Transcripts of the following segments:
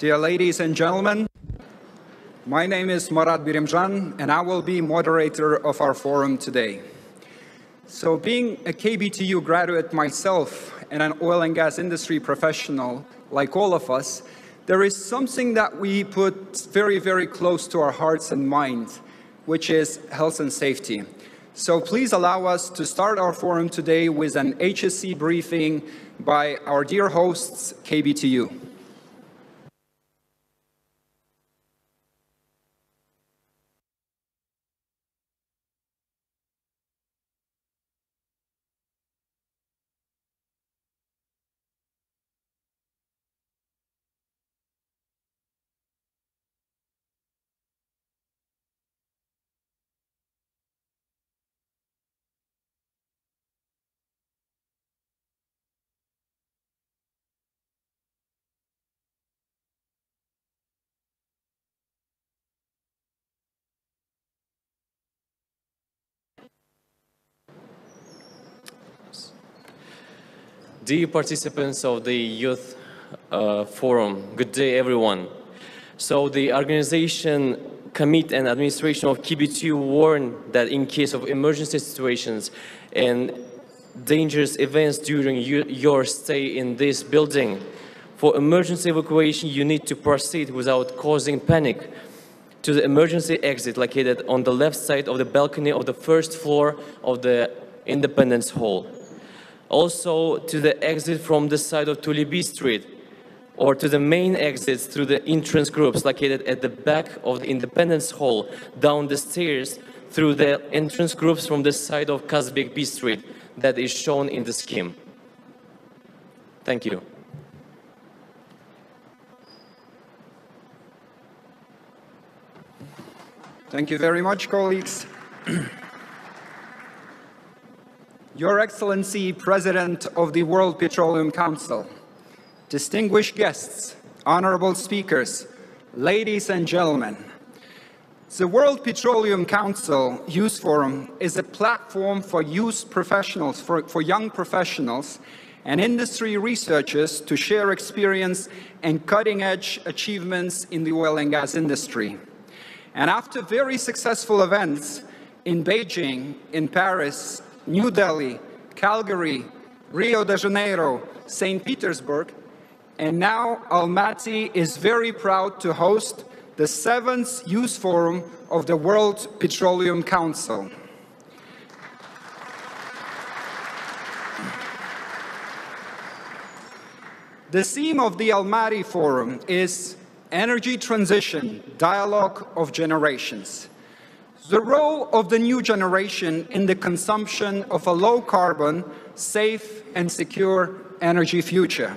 Dear ladies and gentlemen, my name is Marat Birimjan, and I will be moderator of our forum today. So being a KBTU graduate myself and an oil and gas industry professional, like all of us, there is something that we put very, very close to our hearts and minds, which is health and safety. So please allow us to start our forum today with an HSE briefing by our dear hosts, KBTU. Dear participants of the Youth uh, Forum, good day everyone. So the organization, committee and administration of KBTU warn that in case of emergency situations and dangerous events during you, your stay in this building, for emergency evacuation you need to proceed without causing panic to the emergency exit located on the left side of the balcony of the first floor of the Independence Hall also to the exit from the side of Tole Bi Street or to the main exits through the entrance groups located at the back of the Independence Hall, down the stairs through the entrance groups from the side of Kazybek Bi Street that is shown in the scheme. Thank you. Thank you very much, colleagues. Your Excellency, President of the World Petroleum Council, distinguished guests, honorable speakers, ladies and gentlemen, the World Petroleum Council Youth Forum is a platform for youth professionals, for, for young professionals and industry researchers to share experience and cutting-edge achievements in the oil and gas industry. And after very successful events in Beijing, in Paris, New Delhi, Calgary, Rio de Janeiro, St. Petersburg, and now Almaty is very proud to host the seventh Youth Forum of the World Petroleum Council. The theme of the Almaty Forum is Energy Transition, Dialogue of Generations. The role of the new generation in the consumption of a low-carbon, safe and secure energy future.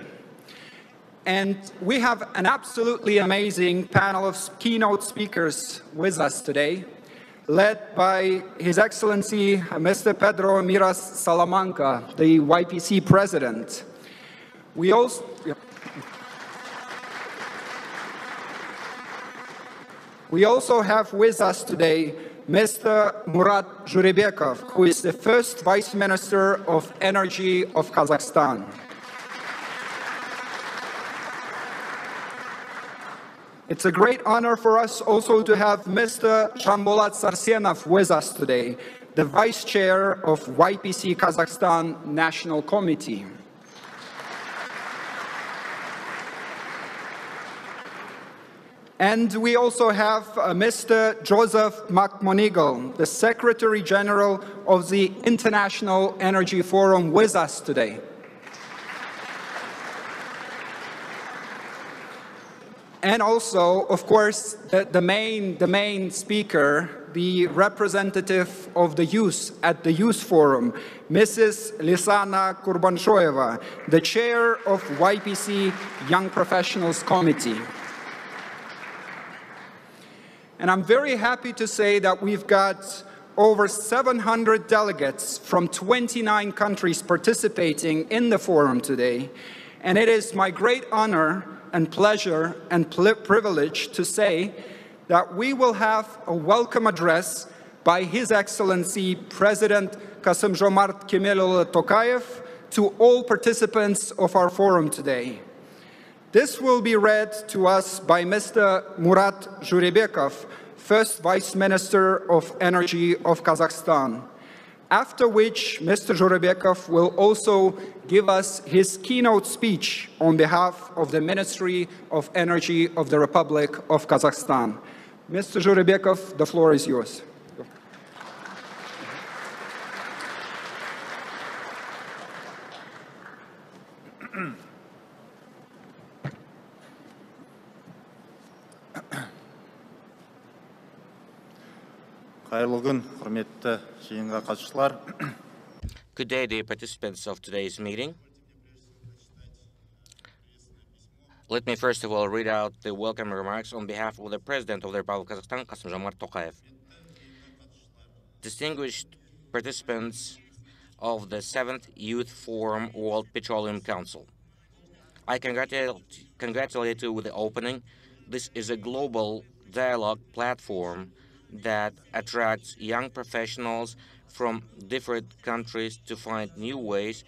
And we have an absolutely amazing panel of keynote speakers with us today, led by His Excellency Mr. Pedro Miras Salamanca, the YPC President. We also, we also have with us today Mr. Murat Jurebekov, who is the first Vice Minister of Energy of Kazakhstan. It's a great honor for us also to have Mr. Jambolat Sarsenov with us today, the Vice Chair of YPC Kazakhstan National Committee. And we also have uh, Mr. Joseph McMonigle, the Secretary General of the International Energy Forum with us today. And also, of course, the, the, main, the main speaker, the representative of the youth at the Youth Forum, Mrs. Lisana Kurbanshoeva, the chair of YPC Young Professionals Committee. And I'm very happy to say that we've got over 700 delegates from 29 countries participating in the forum today. And it is my great honor and pleasure and privilege to say that we will have a welcome address by His Excellency President Kassym-Jomart Kemeluly Tokayev to all participants of our forum today. This will be read to us by Mr. Murat Jurebekov, First Vice Minister of Energy of Kazakhstan, after which Mr. Jurebekov will also give us his keynote speech on behalf of the Ministry of Energy of the Republic of Kazakhstan. Mr. Jurebekov, the floor is yours. Good day, dear participants of today's meeting. Let me first of all read out the welcome remarks on behalf of the President of the Republic of Kazakhstan, Kassym-Jomart Tokayev. Distinguished participants of the 7th Youth Forum World Petroleum Council, I congratulate, congratulate you with the opening. This is a global dialogue platform that attracts young professionals from different countries to find new ways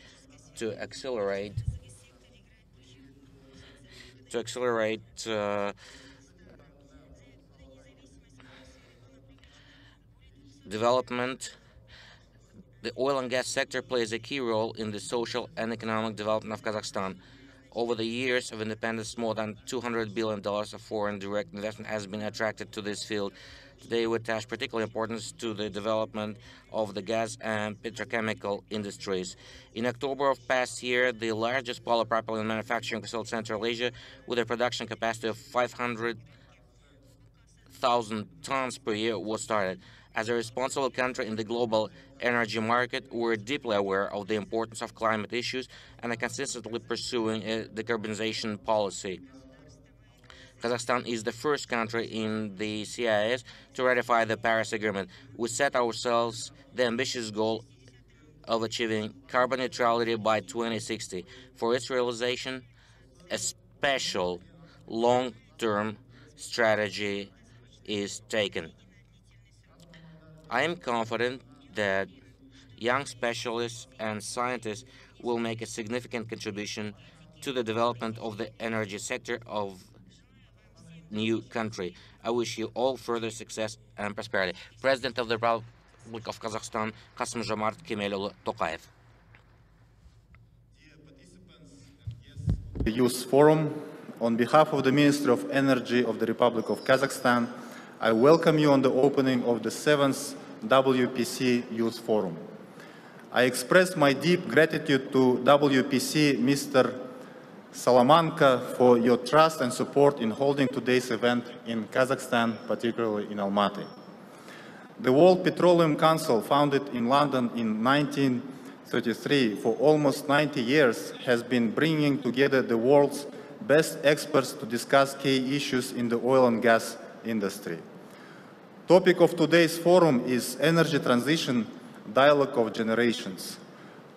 to accelerate to accelerate uh, development. The oil and gas sector plays a key role in the social and economic development of Kazakhstan. Over the years of independence, more than $200 billion of foreign direct investment has been attracted to this field. Today, we attach particular importance to the development of the gas and petrochemical industries. In October of past year, the largest polypropylene manufacturing facility in Central Asia, with a production capacity of 500,000 tons per year, was started. As a responsible country in the global energy market, we're deeply aware of the importance of climate issues and are consistently pursuing a decarbonization policy. Kazakhstan is the first country in the CIS to ratify the Paris Agreement. We set ourselves the ambitious goal of achieving carbon neutrality by 2060. For its realization, a special long-term strategy is taken. I am confident that young specialists and scientists will make a significant contribution to the development of the energy sector of new country. I wish you all further success and prosperity. President of the Republic of Kazakhstan, Kassym-Jomart Kemeluly Tokayev. The Youth Forum, on behalf of the Ministry of Energy of the Republic of Kazakhstan, I welcome you on the opening of the 7th WPC Youth Forum. I express my deep gratitude to WPC Mr. Salamanca for your trust and support in holding today's event in Kazakhstan, particularly in Almaty. The World Petroleum Council, founded in London in 1933 for almost 90 years, has been bringing together the world's best experts to discuss key issues in the oil and gas industry. Topic of today's forum is energy transition, dialogue of generations.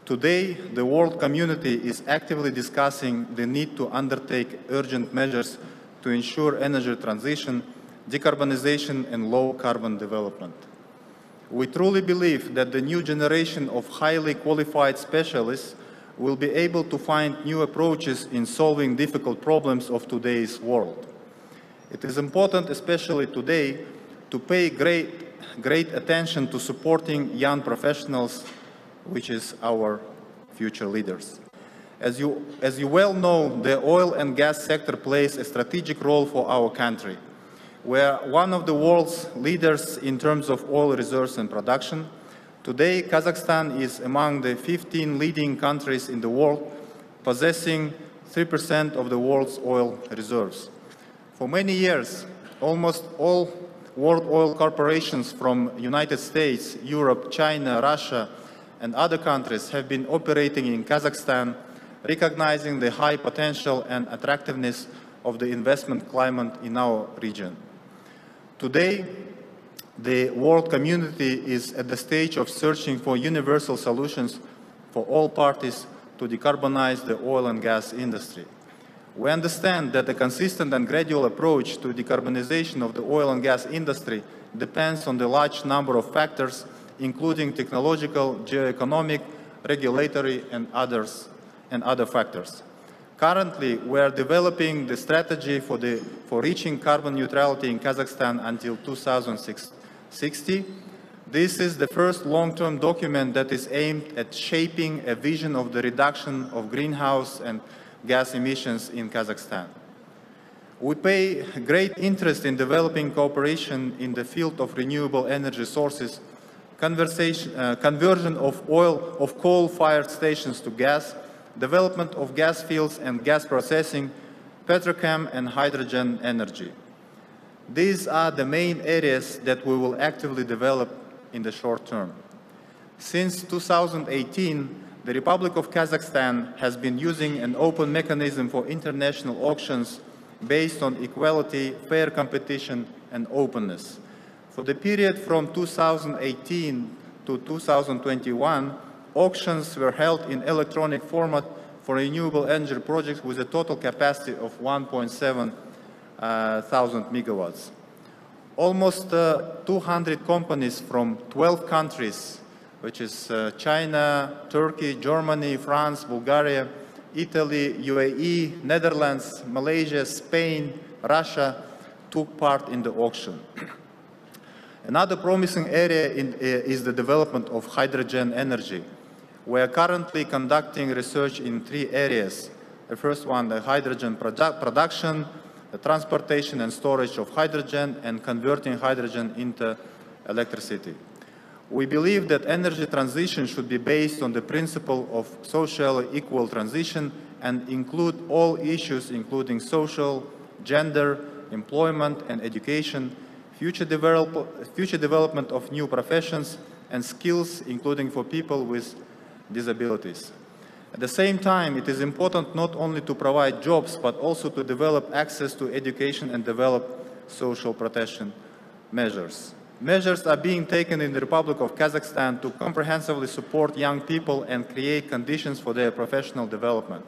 Today, the world community is actively discussing the need to undertake urgent measures to ensure energy transition, decarbonization, and low-carbon development. We truly believe that the new generation of highly qualified specialists will be able to find new approaches in solving difficult problems of today's world. It is important, especially today, to pay great, great attention to supporting young professionals which is our future leaders. As you, as you well know, the oil and gas sector plays a strategic role for our country. We are one of the world's leaders in terms of oil reserves and production. Today, Kazakhstan is among the 15 leading countries in the world, possessing 3% of the world's oil reserves. For many years, almost all world oil corporations from United States, Europe, China, Russia, and other countries have been operating in Kazakhstan, recognizing the high potential and attractiveness of the investment climate in our region. Today, the world community is at the stage of searching for universal solutions for all parties to decarbonize the oil and gas industry. We understand that a consistent and gradual approach to decarbonization of the oil and gas industry depends on the large number of factors including technological, geoeconomic, regulatory, and others, and other factors. Currently, we are developing the strategy for, the, for reaching carbon neutrality in Kazakhstan until 2060. This is the first long-term document that is aimed at shaping a vision of the reduction of greenhouse and gas emissions in Kazakhstan. We pay great interest in developing cooperation in the field of renewable energy sources, uh, conversion of oil of coal-fired stations to gas, development of gas fields and gas processing, petrochem and hydrogen energy. These are the main areas that we will actively develop in the short term. Since 2018, the Republic of Kazakhstan has been using an open mechanism for international auctions based on equality, fair competition, and openness. For the period from 2018 to 2021, auctions were held in electronic format for renewable energy projects with a total capacity of 1.7 uh, thousand megawatts. Almost uh, 200 companies from 12 countries, which is uh, China, Turkey, Germany, France, Bulgaria, Italy, UAE, Netherlands, Malaysia, Spain, Russia took part in the auction. Another promising area in, uh, is the development of hydrogen energy. We are currently conducting research in three areas. The first one, the hydrogen produ production, the transportation and storage of hydrogen, and converting hydrogen into electricity. We believe that energy transition should be based on the principle of socially equal transition and include all issues including social, gender, employment and education, future, develop, future development of new professions and skills including for people with disabilities. At the same time, it is important not only to provide jobs, but also to develop access to education and develop social protection measures. Measures are being taken in the Republic of Kazakhstan to comprehensively support young people and create conditions for their professional development.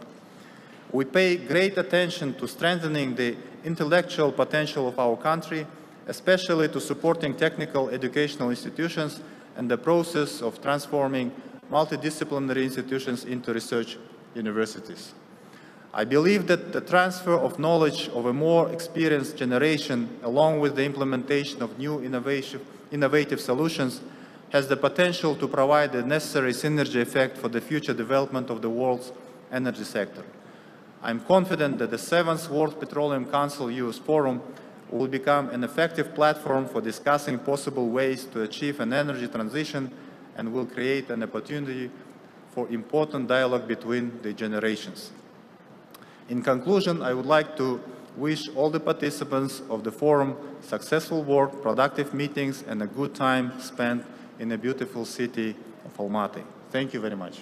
We pay great attention to strengthening the intellectual potential of our country, especially to supporting technical educational institutions and the process of transforming multidisciplinary institutions into research universities. I believe that the transfer of knowledge of a more experienced generation, along with the implementation of new innovative solutions, has the potential to provide the necessary synergy effect for the future development of the world's energy sector. I'm confident that the seventh World Petroleum Council Youth Forum will become an effective platform for discussing possible ways to achieve an energy transition and will create an opportunity for important dialogue between the generations. In conclusion, I would like to wish all the participants of the forum successful work, productive meetings, and a good time spent in the beautiful city of Almaty. Thank you very much.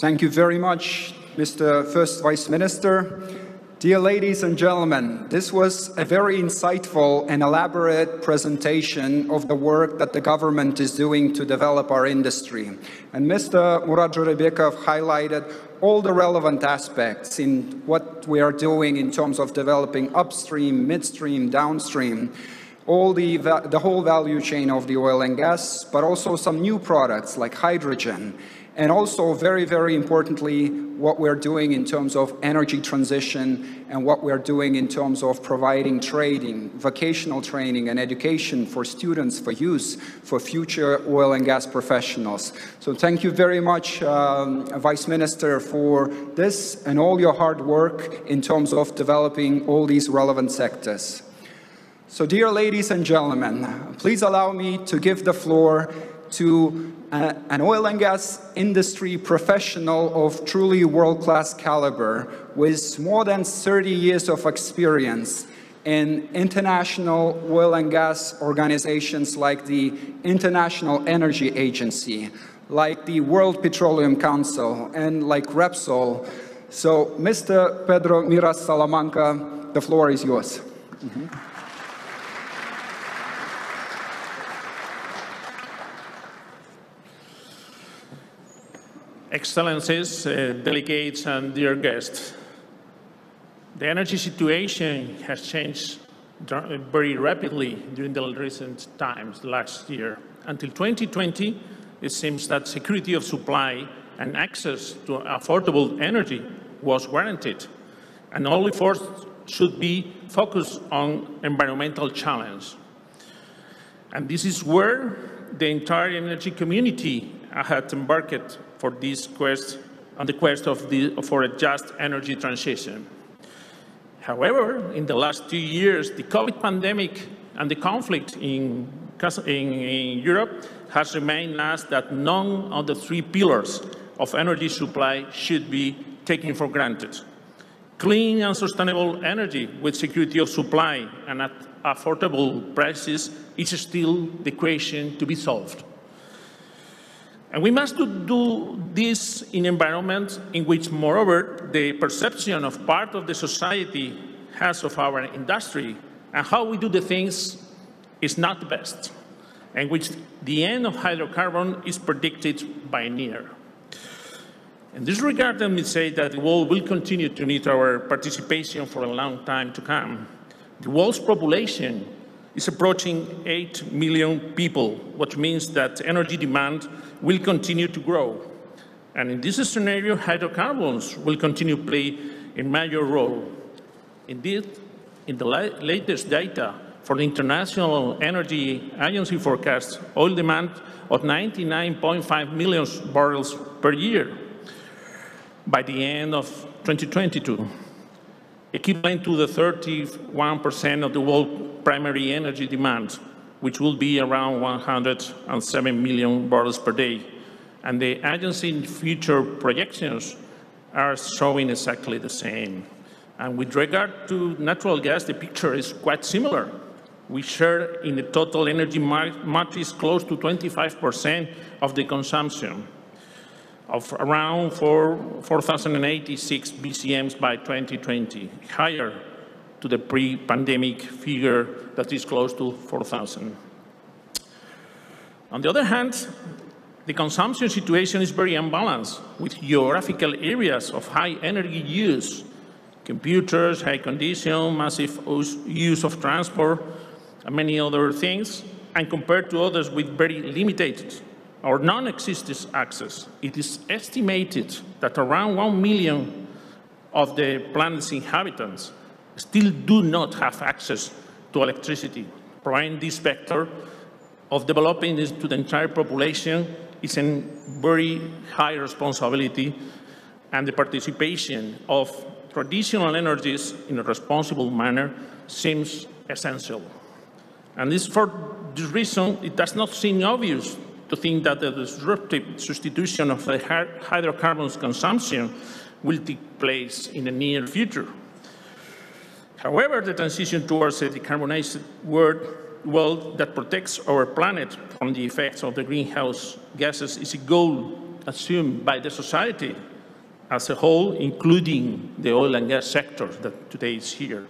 Thank you very much, Mr. First Vice Minister. Dear ladies and gentlemen, this was a very insightful and elaborate presentation of the work that the government is doing to develop our industry. And Mr. Murat Jurebekov highlighted all the relevant aspects in what we are doing in terms of developing upstream, midstream, downstream, all the, the whole value chain of the oil and gas, but also some new products like hydrogen and also very, very importantly, what we're doing in terms of energy transition and what we're doing in terms of providing trading, vocational training and education for students, for youth, for future oil and gas professionals. So thank you very much, um, Vice Minister, for this and all your hard work in terms of developing all these relevant sectors. So dear ladies and gentlemen, please allow me to give the floor to an oil and gas industry professional of truly world-class caliber with more than 30 years of experience in international oil and gas organizations like the International Energy Agency, like the World Petroleum Council, and like Repsol. So, Mr. Pedro Miras Salamanca, the floor is yours. Mm -hmm. Excellencies, uh, delegates, and dear guests, the energy situation has changed very rapidly during the recent times, last year. Until 2020, it seems that security of supply and access to affordable energy was guaranteed, and all efforts should be focused on environmental challenge. And this is where the entire energy community had embarked for this quest, on the quest of the, for a just energy transition. However, in the last two years, the COVID pandemic and the conflict in, in, in Europe has reminded us that none of the three pillars of energy supply should be taken for granted. Clean and sustainable energy with security of supply and at affordable prices is still the equation to be solved. And we must do this in an environment in which, moreover, the perception of part of the society has of our industry and how we do the things is not the best, and which the end of hydrocarbon is predicted by near. In this regard, let me say that the world will continue to need our participation for a long time to come. The world's population is approaching 8 million people, which means that energy demand will continue to grow. And in this scenario, hydrocarbons will continue to play a major role. Indeed, in the la latest data for the International Energy Agency forecast, oil demand of 99.5 million barrels per year by the end of 2022, equivalent to the 31% of the world primary energy demand, which will be around 107 million barrels per day. And the agency's future projections are showing exactly the same. And with regard to natural gas, the picture is quite similar. We share in the total energy matrix close to 25% of the consumption of around 4,086 BCMs by 2020, higher to the pre-pandemic figure that is close to 4,000. On the other hand, the consumption situation is very unbalanced, with geographical areas of high energy use, computers, high condition, massive use of transport, and many other things, and compared to others with very limited or non-existent access. It is estimated that around 1 million of the planet's inhabitants still do not have access to electricity. Providing this vector of developing this to the entire population is a very high responsibility and the participation of traditional energies in a responsible manner seems essential. And this for this reason, it does not seem obvious to think that the disruptive substitution of the hydrocarbons consumption will take place in the near future. However, the transition towards a decarbonized world, world that protects our planet from the effects of the greenhouse gases is a goal assumed by the society as a whole, including the oil and gas sector that today is here.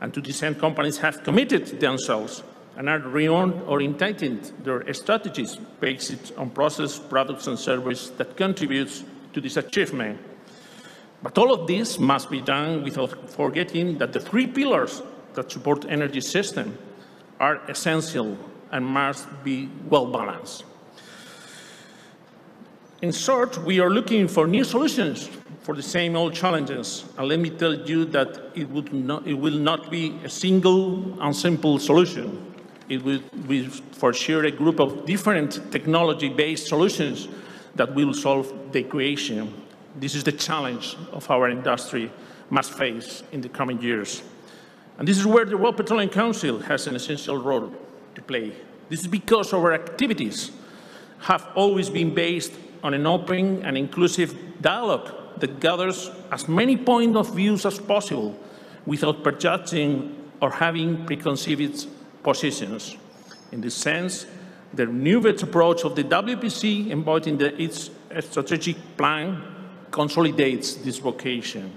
And to this end, companies have committed themselves and are reorientating their strategies based on process, products, and services that contributes to this achievement. But all of this must be done without forgetting that the three pillars that support energy system are essential and must be well balanced. In short, we are looking for new solutions for the same old challenges. And let me tell you that it, would not, it will not be a single and simple solution it will be for sure a group of different technology-based solutions that will solve the equation. This is the challenge of our industry must face in the coming years. And this is where the World Petroleum Council has an essential role to play. This is because our activities have always been based on an open and inclusive dialogue that gathers as many points of views as possible without prejudging or having preconceived positions. In this sense, the renewed approach of the WPC embodied in its strategic plan consolidates this vocation.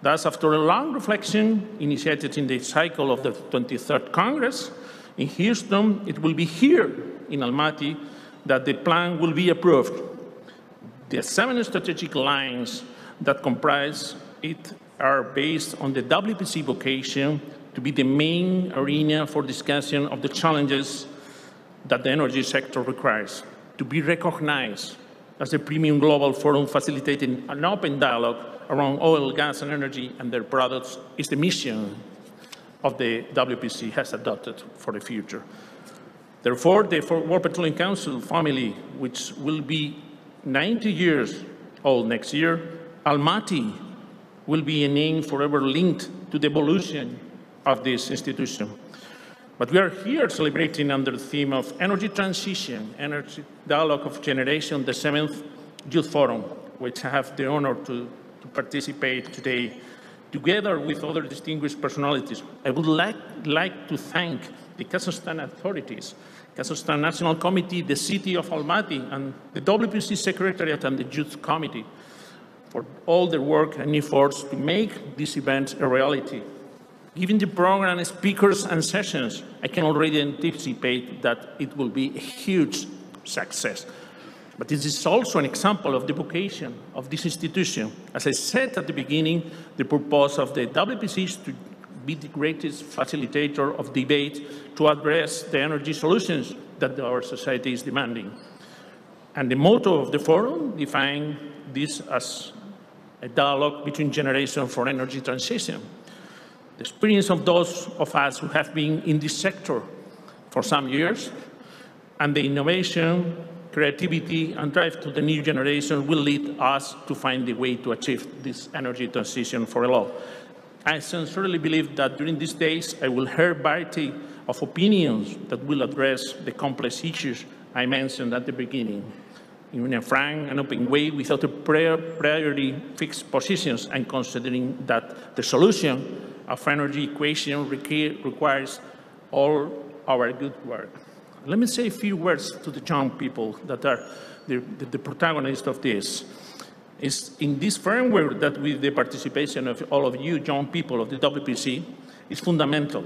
Thus, after a long reflection initiated in the cycle of the 23rd Congress in Houston, it will be here in Almaty that the plan will be approved. The seven strategic lines that comprise it are based on the WPC vocation to be the main arena for discussion of the challenges that the energy sector requires, to be recognized as a premium global forum facilitating an open dialogue around oil, gas, and energy and their products is the mission of the WPC has adopted for the future. Therefore, the World Petroleum Council family, which will be 90 years old next year, Almaty will be a name forever linked to the evolution of this institution. But we are here celebrating under the theme of energy transition, energy dialogue of generation, the seventh youth forum, which I have the honor to, to participate today together with other distinguished personalities. I would like, like to thank the Kazakhstan authorities, Kazakhstan National Committee, the city of Almaty, and the WPC Secretariat and the Youth Committee for all their work and efforts to make this event a reality. Given the program, speakers, and sessions, I can already anticipate that it will be a huge success. But this is also an example of the vocation of this institution. As I said at the beginning, the purpose of the WPC is to be the greatest facilitator of debate to address the energy solutions that our society is demanding. And the motto of the forum defines this as a dialogue between generations for energy transition. The experience of those of us who have been in this sector for some years and the innovation, creativity, and drive to the new generation will lead us to find the way to achieve this energy transition for all. I sincerely believe that during these days I will hear variety of opinions that will address the complex issues I mentioned at the beginning in a frank and open way without a priority fixed positions and considering that the solution of energy equation requires all our good work. Let me say a few words to the young people that are the, the, the protagonists of this. It's in this framework that with the participation of all of you young people of the WPC is fundamental.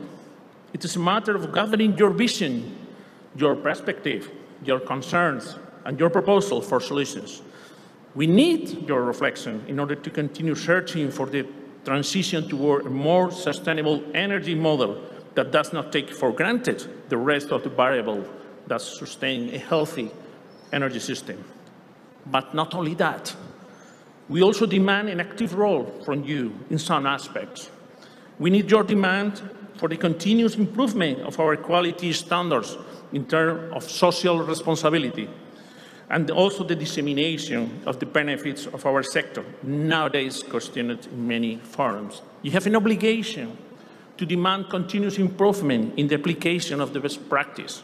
It is a matter of gathering your vision, your perspective, your concerns, and your proposal for solutions. We need your reflection in order to continue searching for the transition toward a more sustainable energy model that does not take for granted the rest of the variables that sustain a healthy energy system. But not only that, we also demand an active role from you in some aspects. We need your demand for the continuous improvement of our quality standards in terms of social responsibility, and also the dissemination of the benefits of our sector, nowadays questioned in many forums. You have an obligation to demand continuous improvement in the application of the best practice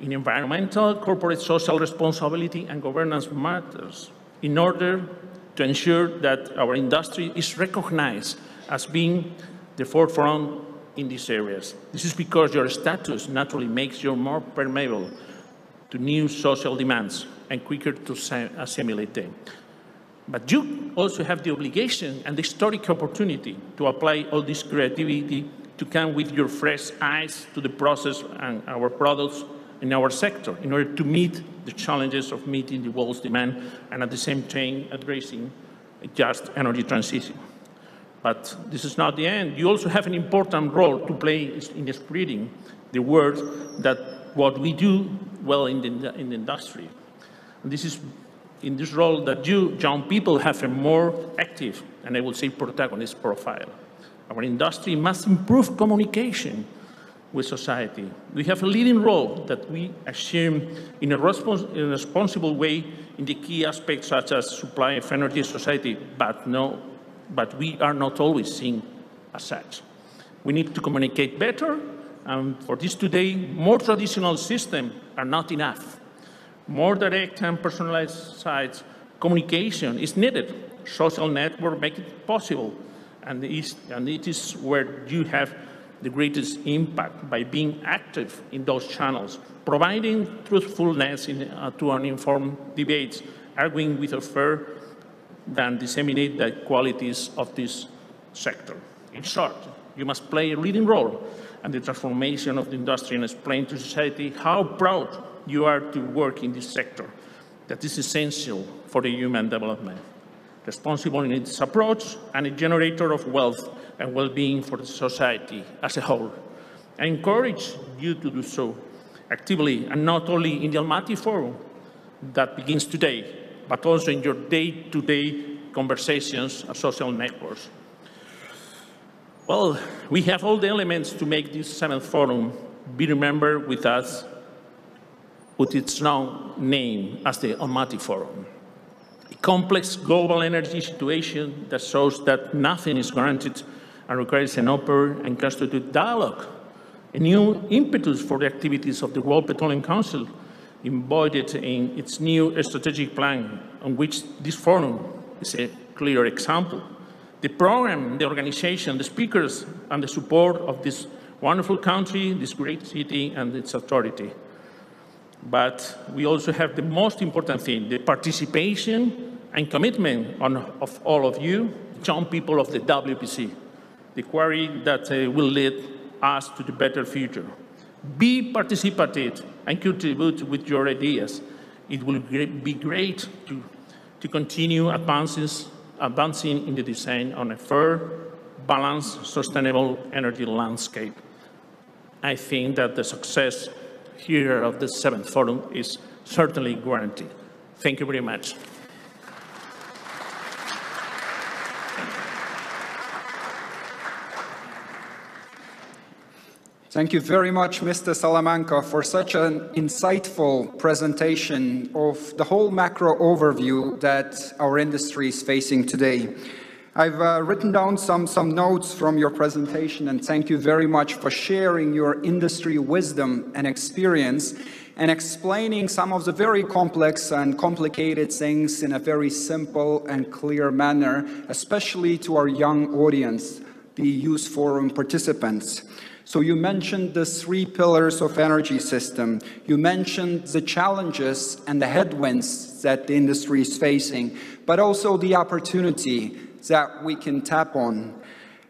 in environmental, corporate social responsibility, and governance matters in order to ensure that our industry is recognized as being the forefront in these areas. This is because your status naturally makes you more permeable to new social demands and quicker to assimilate them. But you also have the obligation and the historic opportunity to apply all this creativity to come with your fresh eyes to the process and our products in our sector in order to meet the challenges of meeting the world's demand and at the same time addressing a just energy transition. But this is not the end. You also have an important role to play in spreading the word that what we do well in the, in the industry. And this is in this role that you, young people, have a more active and I would say protagonist profile. Our industry must improve communication with society. We have a leading role that we assume in a, respons in a responsible way in the key aspects such as supply of energy society, but, no, but we are not always seen as such. We need to communicate better and for this today, more traditional systems are not enough. More direct and personalized communication is needed. Social network make it possible, and, and it is where you have the greatest impact by being active in those channels, providing truthfulness in, uh, to uninformed debates, arguing with a fair than disseminate the qualities of this sector. In short, you must play a leading role and the transformation of the industry and explain to society how proud you are to work in this sector that is essential for the human development. Responsible in its approach and a generator of wealth and well-being for the society as a whole. I encourage you to do so actively, and not only in the Almaty Forum that begins today, but also in your day-to-day -day conversations and social networks. Well, we have all the elements to make this seventh forum be remembered with us with its now name as the Almaty Forum. A complex global energy situation that shows that nothing is granted and requires an open and constructive dialogue. A new impetus for the activities of the World Petroleum Council embodied in its new strategic plan on which this forum is a clear example. The program, the organization, the speakers, and the support of this wonderful country, this great city, and its authority. But we also have the most important thing, the participation and commitment on, of all of you, young people of the WPC, the quarry that uh, will lead us to the better future. Be participative and contribute with your ideas. It will be great to, to continue advances, advancing in the design on a fair, balanced, sustainable energy landscape. I think that the success here of the seventh forum is certainly guaranteed. Thank you very much. Thank you very much, Mr. Salamanca, for such an insightful presentation of the whole macro overview that our industry is facing today. I've uh, written down some, some notes from your presentation and thank you very much for sharing your industry wisdom and experience and explaining some of the very complex and complicated things in a very simple and clear manner, especially to our young audience, the Youth Forum participants. So you mentioned the three pillars of energy system. You mentioned the challenges and the headwinds that the industry is facing, but also the opportunity that we can tap on.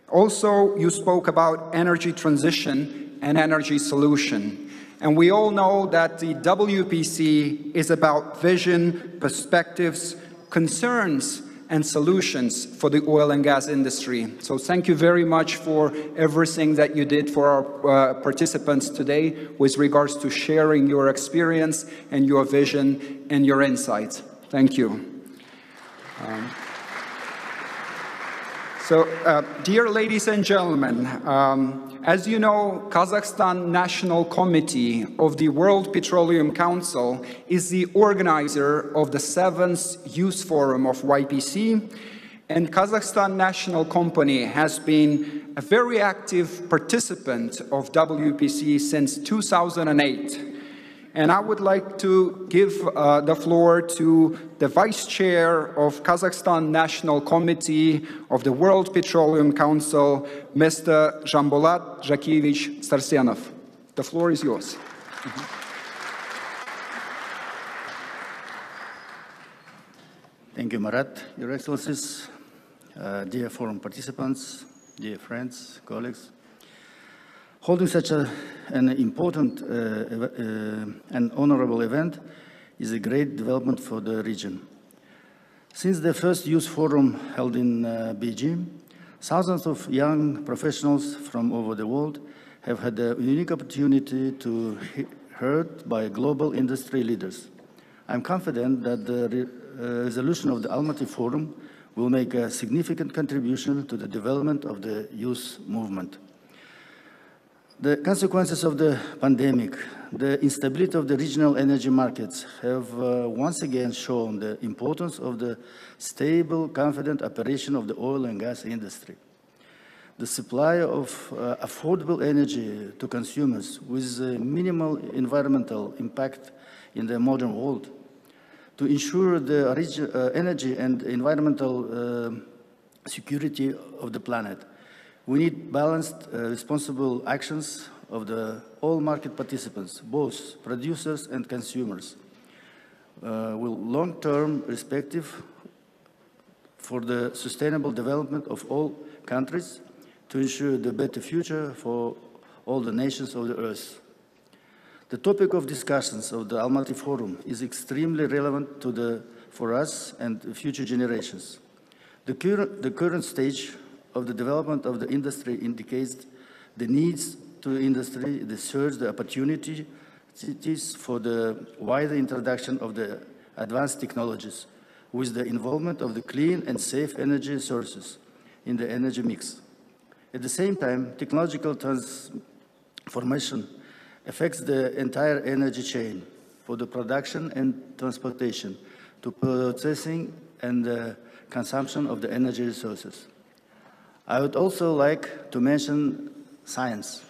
Also, you spoke about energy transition and energy solution. And we all know that the WPC is about vision, perspectives, concerns, and solutions for the oil and gas industry. So thank you very much for everything that you did for our uh, participants today with regards to sharing your experience and your vision and your insights. Thank you. Um, so, uh, dear ladies and gentlemen, um, as you know, Kazakhstan National Committee of the World Petroleum Council is the organizer of the seventh Youth Forum of YPC, and Kazakhstan National Company has been a very active participant of WPC since 2008. And I would like to give uh, the floor to the Vice Chair of Kazakhstan National Committee of the World Petroleum Council, Mr. Jambolat Zakivich Sarsenov. The floor is yours. Thank you, Marat. Your Excellencies, uh, dear forum participants, dear friends, colleagues, Holding such a, an important uh, uh, and honorable event is a great development for the region. Since the first youth forum held in uh, Beijing, thousands of young professionals from over the world have had a unique opportunity to be heard by global industry leaders. I'm confident that the re uh, resolution of the Almaty Forum will make a significant contribution to the development of the youth movement. The consequences of the pandemic, the instability of the regional energy markets have uh, once again shown the importance of the stable, confident operation of the oil and gas industry. The supply of uh, affordable energy to consumers with uh, minimal environmental impact in the modern world to ensure the uh, energy and environmental uh, security of the planet we need balanced, uh, responsible actions of the all market participants, both producers and consumers, uh, with long-term perspective for the sustainable development of all countries to ensure the better future for all the nations of the earth. The topic of discussions of the Almaty Forum is extremely relevant to the, for us and future generations. The, cur the current stage of the development of the industry indicates the needs to industry, the surge, the opportunities for the wider introduction of the advanced technologies with the involvement of the clean and safe energy sources in the energy mix. At the same time, technological transformation affects the entire energy chain for the production and transportation to processing and uh, consumption of the energy resources. I would also like to mention science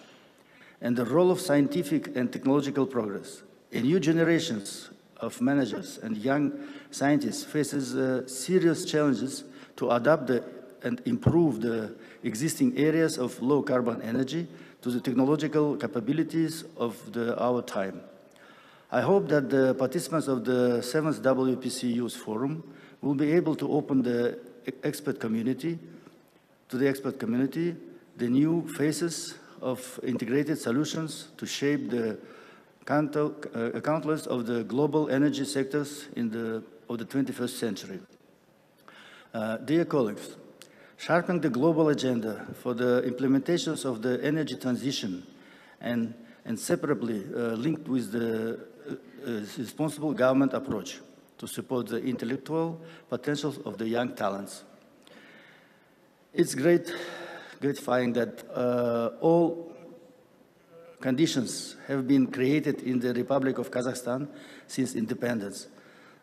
and the role of scientific and technological progress. A new generations of managers and young scientists faces uh, serious challenges to adapt the, and improve the existing areas of low carbon energy to the technological capabilities of the, our time. I hope that the participants of the 7th WPC Youth Forum will be able to open the expert community, to the expert community, the new faces of integrated solutions to shape the uh, countless of the global energy sectors in the, of the 21st century. Uh, dear colleagues, sharpening the global agenda for the implementations of the energy transition and inseparably uh, linked with the uh, uh, responsible government approach to support the intellectual potentials of the young talents. It's great, gratifying that uh, all conditions have been created in the Republic of Kazakhstan since independence,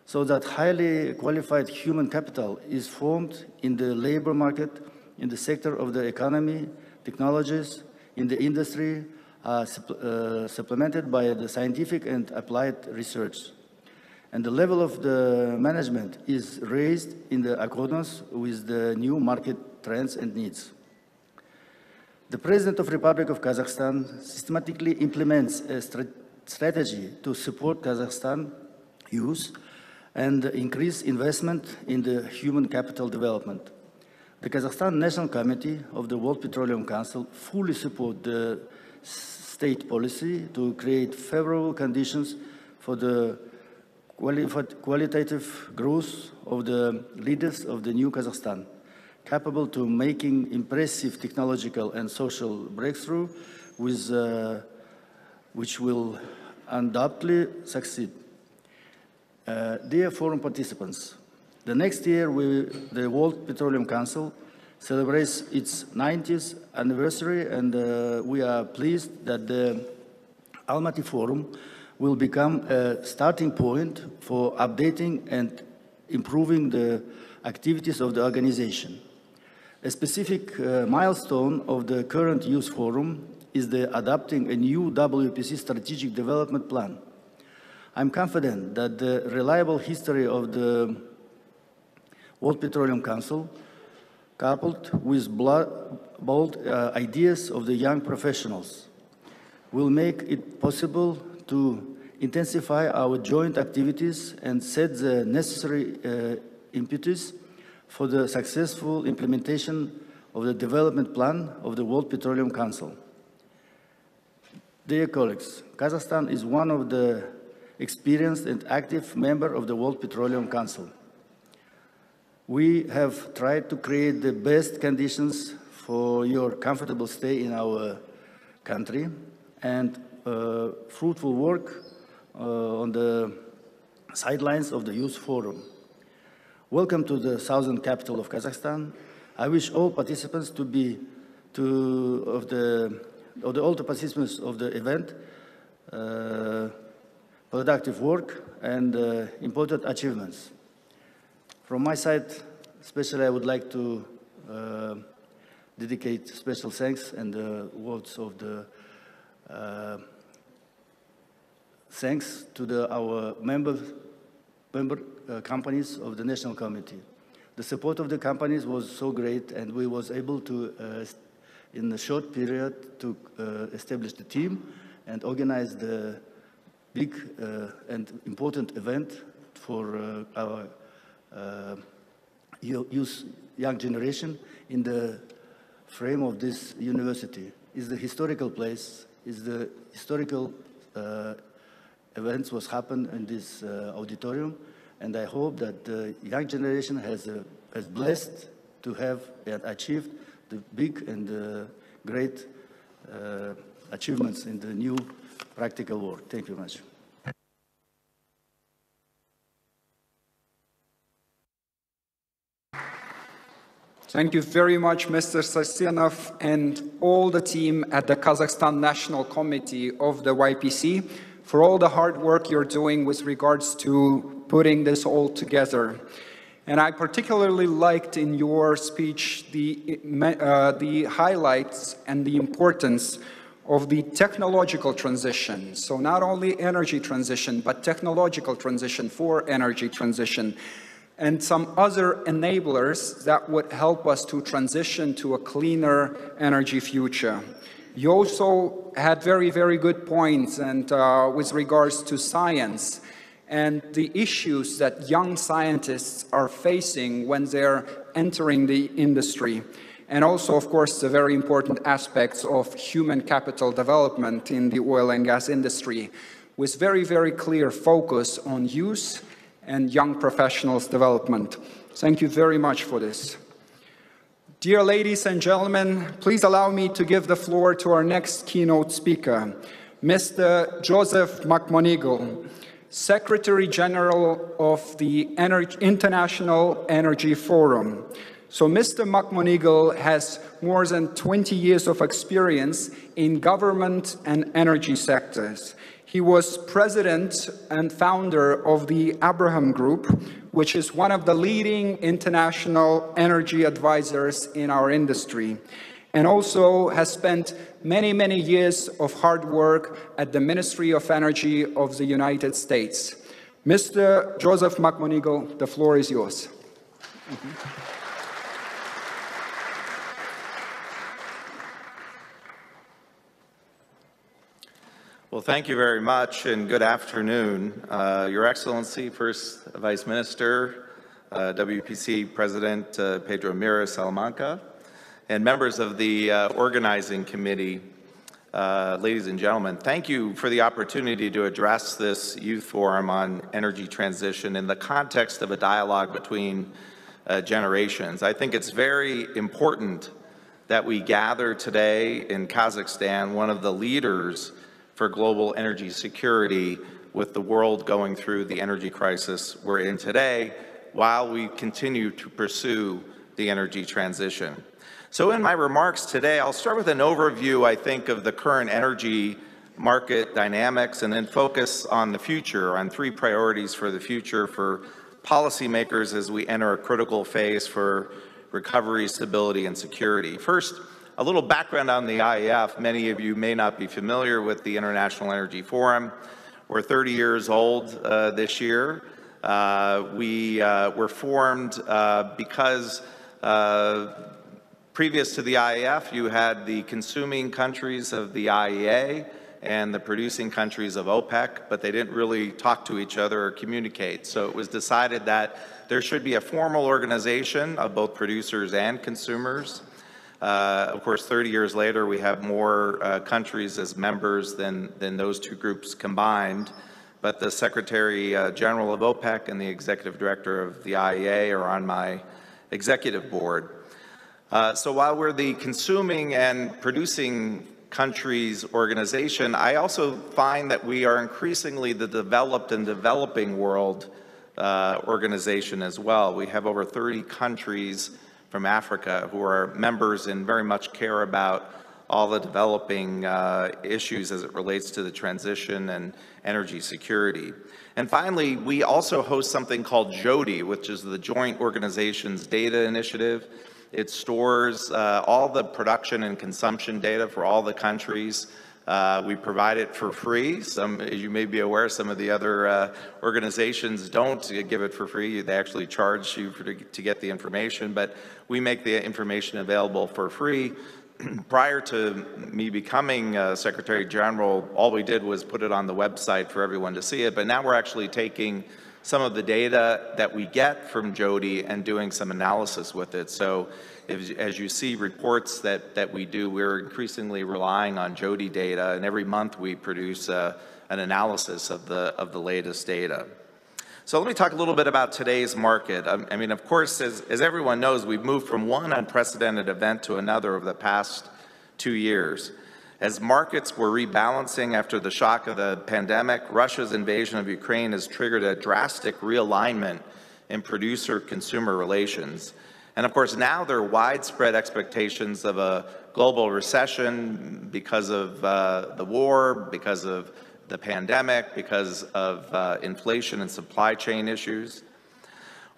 so that highly qualified human capital is formed in the labor market, in the sector of the economy, technologies, in the industry, uh, uh, supplemented by the scientific and applied research. And the level of the management is raised in the accordance with the new market trends and needs. The President of Republic of Kazakhstan systematically implements a strategy to support Kazakhstan youth and increase investment in the human capital development. The Kazakhstan National Committee of the World Petroleum Council fully support the state policy to create favorable conditions for the qualitative growth of the leaders of the new Kazakhstan, capable to making impressive technological and social breakthrough with, uh, which will undoubtedly succeed. Uh, dear forum participants, the next year we, the World Petroleum Council celebrates its 90th anniversary and uh, we are pleased that the Almaty Forum will become a starting point for updating and improving the activities of the organization. A specific uh, milestone of the current Youth Forum is the adopting a new WPC strategic development plan. I'm confident that the reliable history of the World Petroleum Council, coupled with bold uh, ideas of the young professionals, will make it possible to intensify our joint activities and set the necessary uh, impetus for the successful implementation of the development plan of the World Petroleum Council. Dear colleagues, Kazakhstan is one of the experienced and active member of the World Petroleum Council. We have tried to create the best conditions for your comfortable stay in our country and uh, fruitful work uh, on the sidelines of the Youth Forum. Welcome to the southern capital of Kazakhstan. I wish all participants to be, to, of the, of the, all the participants of the event, uh, productive work and uh, important achievements. From my side, especially I would like to uh, dedicate special thanks and uh, words of the uh, thanks to the, our member, member uh, companies of the National Committee. The support of the companies was so great and we was able to, uh, in a short period, to uh, establish the team and organize the big uh, and important event for uh, our uh, youth, young generation in the frame of this university. It's the historical place, is the historical events was happen in this uh, auditorium, and I hope that the young generation has, uh, has blessed to have and achieved the big and uh, great uh, achievements in the new practical work. Thank you very much. Thank you very much, Mr. Sarsenov, and all the team at the Kazakhstan National Committee of the YPC for all the hard work you're doing with regards to putting this all together. And I particularly liked in your speech the, uh, the highlights and the importance of the technological transition. So not only energy transition, but technological transition for energy transition and some other enablers that would help us to transition to a cleaner energy future. You also had very, very good points and uh, with regards to science and the issues that young scientists are facing when they're entering the industry. And also, of course, the very important aspects of human capital development in the oil and gas industry with very, very clear focus on use and young professionals development. Thank you very much for this. Dear ladies and gentlemen, please allow me to give the floor to our next keynote speaker, Mr. Joseph McMonigle, Secretary General of the Ener International Energy Forum. So Mr. McMonigle has more than 20 years of experience in government and energy sectors. He was president and founder of the Abraham Group, which is one of the leading international energy advisors in our industry, and also has spent many, many years of hard work at the Ministry of Energy of the United States. Mr. Joseph McMonigle, the floor is yours. Mm -hmm. Well, thank you very much and good afternoon. Uh, Your Excellency, First Vice Minister, uh, WPC President uh, Pedro Miras Salamanca, and members of the uh, organizing committee, uh, ladies and gentlemen, thank you for the opportunity to address this youth forum on energy transition in the context of a dialogue between uh, generations. I think it's very important that we gather today in Kazakhstan, one of the leaders for global energy security with the world going through the energy crisis we're in today while we continue to pursue the energy transition. So in my remarks today, I'll start with an overview, I think, of the current energy market dynamics and then focus on the future, on three priorities for the future for policymakers as we enter a critical phase for recovery, stability, and security. First, a little background on the IEF. Many of you may not be familiar with the International Energy Forum. We're 30 years old uh, this year. Uh, we uh, were formed uh, because uh, previous to the IEF, you had the consuming countries of the IEA and the producing countries of OPEC, but they didn't really talk to each other or communicate. So it was decided that there should be a formal organization of both producers and consumers uh, of course, 30 years later, we have more uh, countries as members than, than those two groups combined. But the Secretary uh, General of OPEC and the Executive Director of the IEA are on my executive board. Uh, so while we're the consuming and producing countries organization, I also find that we are increasingly the developed and developing world uh, organization as well. We have over 30 countries from Africa who are members and very much care about all the developing uh, issues as it relates to the transition and energy security. And finally, we also host something called JODI, which is the Joint Organizations Data Initiative. It stores uh, all the production and consumption data for all the countries uh, we provide it for free. Some, as you may be aware, some of the other uh, organizations don't give it for free. They actually charge you for, to, to get the information, but we make the information available for free. Prior to me becoming uh, Secretary General, all we did was put it on the website for everyone to see it, but now we're actually taking some of the data that we get from JODI and doing some analysis with it. So as, as you see reports that, that we do, we're increasingly relying on JODI data, and every month we produce uh, an analysis of the, of the latest data. So let me talk a little bit about today's market. Um, I mean, of course, as, as everyone knows, we've moved from one unprecedented event to another over the past two years. As markets were rebalancing after the shock of the pandemic, Russia's invasion of Ukraine has triggered a drastic realignment in producer-consumer relations. And of course, now there are widespread expectations of a global recession because of uh, the war, because of the pandemic, because of uh, inflation and supply chain issues.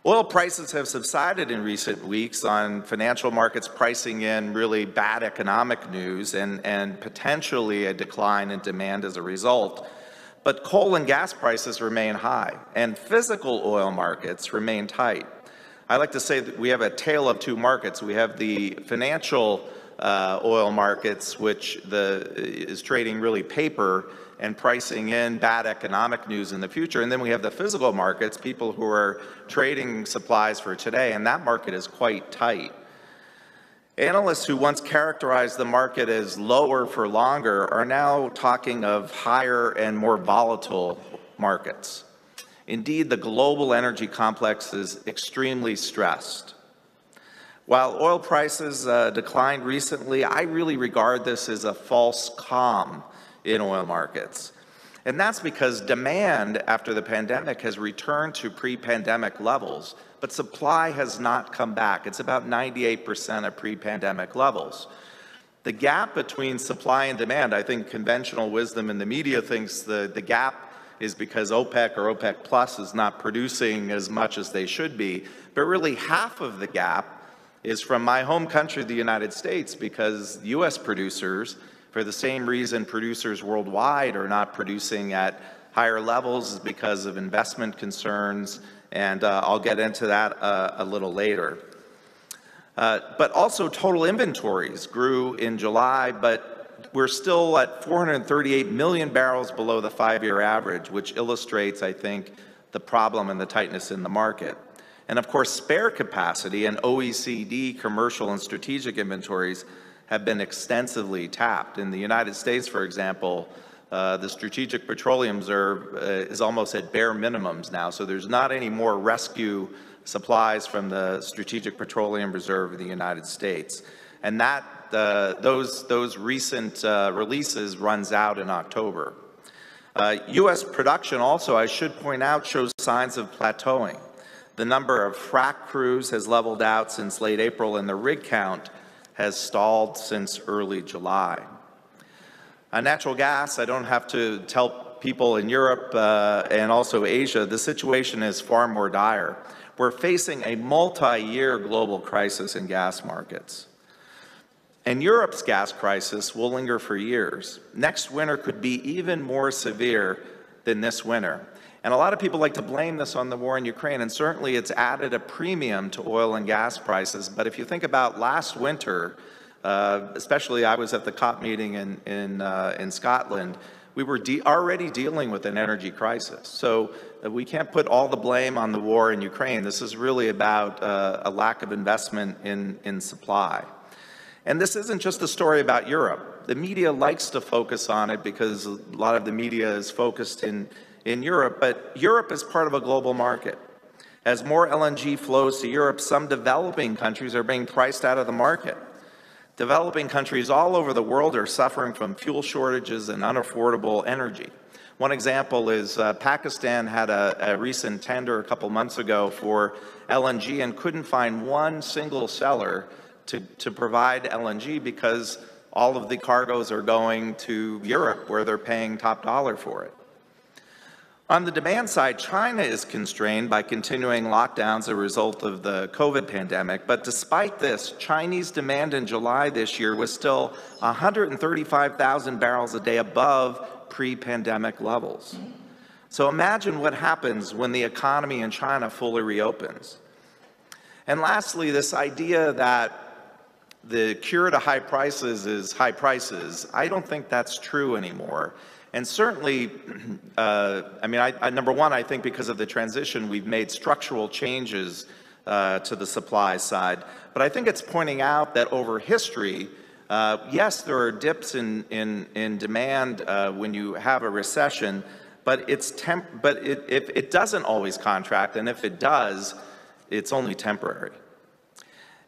Oil prices have subsided in recent weeks on financial markets pricing in really bad economic news and, and potentially a decline in demand as a result. But coal and gas prices remain high, and physical oil markets remain tight. I like to say that we have a tale of two markets. We have the financial uh, oil markets, which the, is trading really paper and pricing in bad economic news in the future. And then we have the physical markets, people who are trading supplies for today, and that market is quite tight. Analysts who once characterized the market as lower for longer are now talking of higher and more volatile markets. Indeed, the global energy complex is extremely stressed. While oil prices uh, declined recently, I really regard this as a false calm in oil markets. And that's because demand after the pandemic has returned to pre-pandemic levels, but supply has not come back. It's about 98% of pre-pandemic levels. The gap between supply and demand, I think conventional wisdom in the media thinks the, the gap is because OPEC or OPEC Plus is not producing as much as they should be. But really half of the gap is from my home country, the United States, because US producers for the same reason producers worldwide are not producing at higher levels because of investment concerns, and uh, I'll get into that uh, a little later. Uh, but also total inventories grew in July, but we're still at 438 million barrels below the five-year average, which illustrates, I think, the problem and the tightness in the market. And of course, spare capacity and OECD commercial and strategic inventories have been extensively tapped. In the United States, for example, uh, the Strategic Petroleum Reserve uh, is almost at bare minimums now, so there's not any more rescue supplies from the Strategic Petroleum Reserve of the United States. And that, uh, those, those recent uh, releases runs out in October. U.S. Uh, production also, I should point out, shows signs of plateauing. The number of frac crews has leveled out since late April, and the rig count has stalled since early July. On natural gas, I don't have to tell people in Europe uh, and also Asia, the situation is far more dire. We're facing a multi-year global crisis in gas markets. And Europe's gas crisis will linger for years. Next winter could be even more severe than this winter. And a lot of people like to blame this on the war in Ukraine, and certainly it's added a premium to oil and gas prices. But if you think about last winter, uh, especially I was at the COP meeting in, in, uh, in Scotland, we were de already dealing with an energy crisis. So uh, we can't put all the blame on the war in Ukraine. This is really about uh, a lack of investment in, in supply. And this isn't just a story about Europe. The media likes to focus on it because a lot of the media is focused in in Europe, but Europe is part of a global market. As more LNG flows to Europe, some developing countries are being priced out of the market. Developing countries all over the world are suffering from fuel shortages and unaffordable energy. One example is uh, Pakistan had a, a, recent tender a couple months ago for LNG and couldn't find one single seller to, to provide LNG because all of the cargoes are going to Europe where they're paying top dollar for it. On the demand side, China is constrained by continuing lockdowns as a result of the COVID pandemic. But despite this, Chinese demand in July this year was still 135,000 barrels a day above pre-pandemic levels. So imagine what happens when the economy in China fully reopens. And lastly, this idea that the cure to high prices is high prices, I don't think that's true anymore. And certainly, uh, I mean, I, I, number one, I think because of the transition, we've made structural changes uh, to the supply side. But I think it's pointing out that over history, uh, yes, there are dips in, in, in demand uh, when you have a recession, but it's temp, but it, if it doesn't always contract, and if it does, it's only temporary.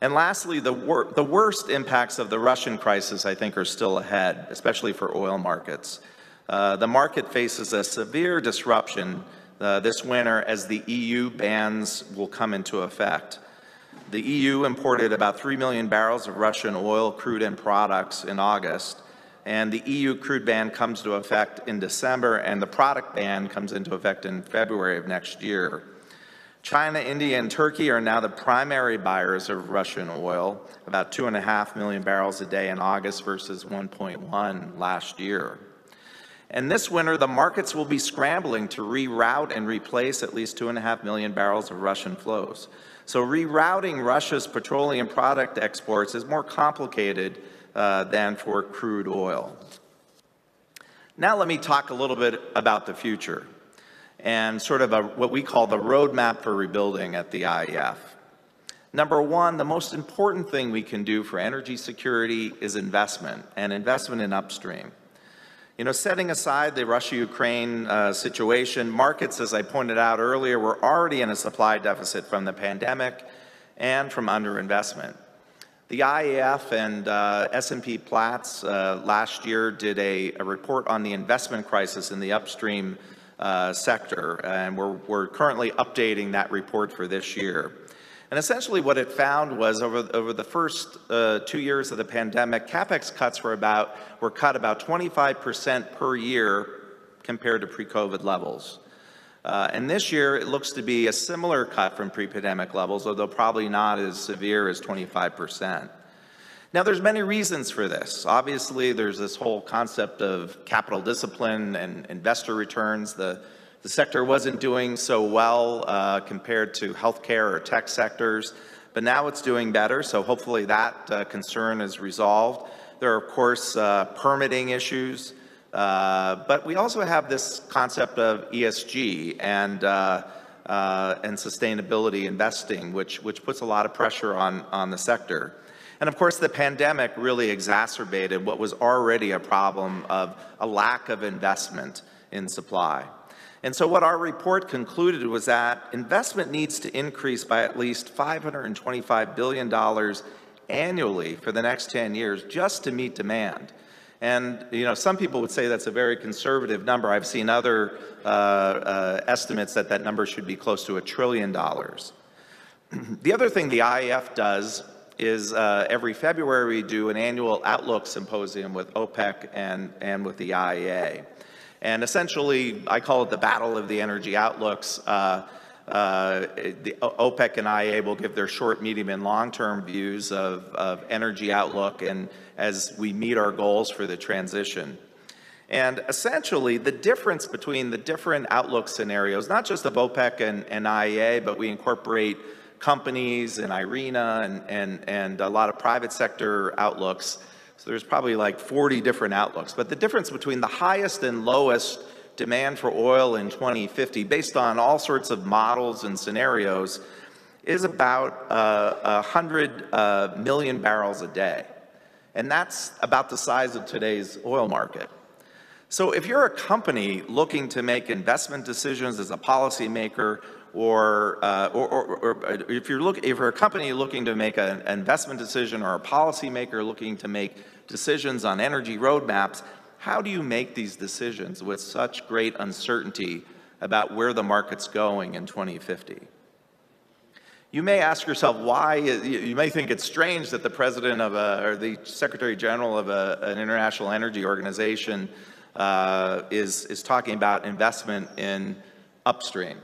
And lastly, the, wor the worst impacts of the Russian crisis, I think, are still ahead, especially for oil markets. Uh, the market faces a severe disruption uh, this winter as the EU bans will come into effect. The EU imported about 3 million barrels of Russian oil, crude, and products in August, and the EU crude ban comes to effect in December, and the product ban comes into effect in February of next year. China, India, and Turkey are now the primary buyers of Russian oil, about 2.5 million barrels a day in August versus 1.1 last year. And this winter, the markets will be scrambling to reroute and replace at least 2.5 million barrels of Russian flows. So rerouting Russia's petroleum product exports is more complicated uh, than for crude oil. Now let me talk a little bit about the future and sort of a, what we call the roadmap for rebuilding at the IEF. Number one, the most important thing we can do for energy security is investment, and investment in upstream. You know, setting aside the Russia-Ukraine uh, situation, markets, as I pointed out earlier, were already in a supply deficit from the pandemic and from underinvestment. The IEF and uh, S&P Platts uh, last year did a, a, report on the investment crisis in the upstream uh, sector, and we're, we're currently updating that report for this year. And essentially what it found was over, over the first uh, two years of the pandemic, CapEx cuts were, about, were cut about 25% per year compared to pre-COVID levels. Uh, and this year, it looks to be a similar cut from pre-pandemic levels, although probably not as severe as 25%. Now, there's many reasons for this. Obviously, there's this whole concept of capital discipline and investor returns. The the sector wasn't doing so well uh, compared to healthcare or tech sectors, but now it's doing better, so hopefully that uh, concern is resolved. There are, of course, uh, permitting issues, uh, but we also have this concept of ESG and, uh, uh, and sustainability investing, which, which puts a lot of pressure on, on the sector. And of course, the pandemic really exacerbated what was already a problem of a lack of investment in supply. And so what our report concluded was that investment needs to increase by at least $525 billion annually for the next 10 years just to meet demand. And you know, some people would say that's a very conservative number. I've seen other uh, uh, estimates that that number should be close to a trillion dollars. the other thing the IEF does is uh, every February we do an annual Outlook Symposium with OPEC and, and with the IEA. And essentially, I call it the battle of the energy outlooks. Uh, uh, the OPEC and IEA will give their short, medium, and long-term views of, of energy outlook and as we meet our goals for the transition. And essentially, the difference between the different outlook scenarios, not just of OPEC and, and IEA, but we incorporate companies and IRENA and, and, and a lot of private sector outlooks, so there's probably like 40 different outlooks. But the difference between the highest and lowest demand for oil in 2050, based on all sorts of models and scenarios, is about uh, 100 uh, million barrels a day. And that's about the size of today's oil market. So if you're a company looking to make investment decisions as a policymaker or, uh, or, or, or, if, you're if you're a company looking to make an investment decision or a policymaker looking to make decisions on energy roadmaps, how do you make these decisions with such great uncertainty about where the market's going in 2050? You may ask yourself why, you may think it's strange that the president of a, or the secretary general of a, an international energy organization uh, is, is talking about investment in upstream.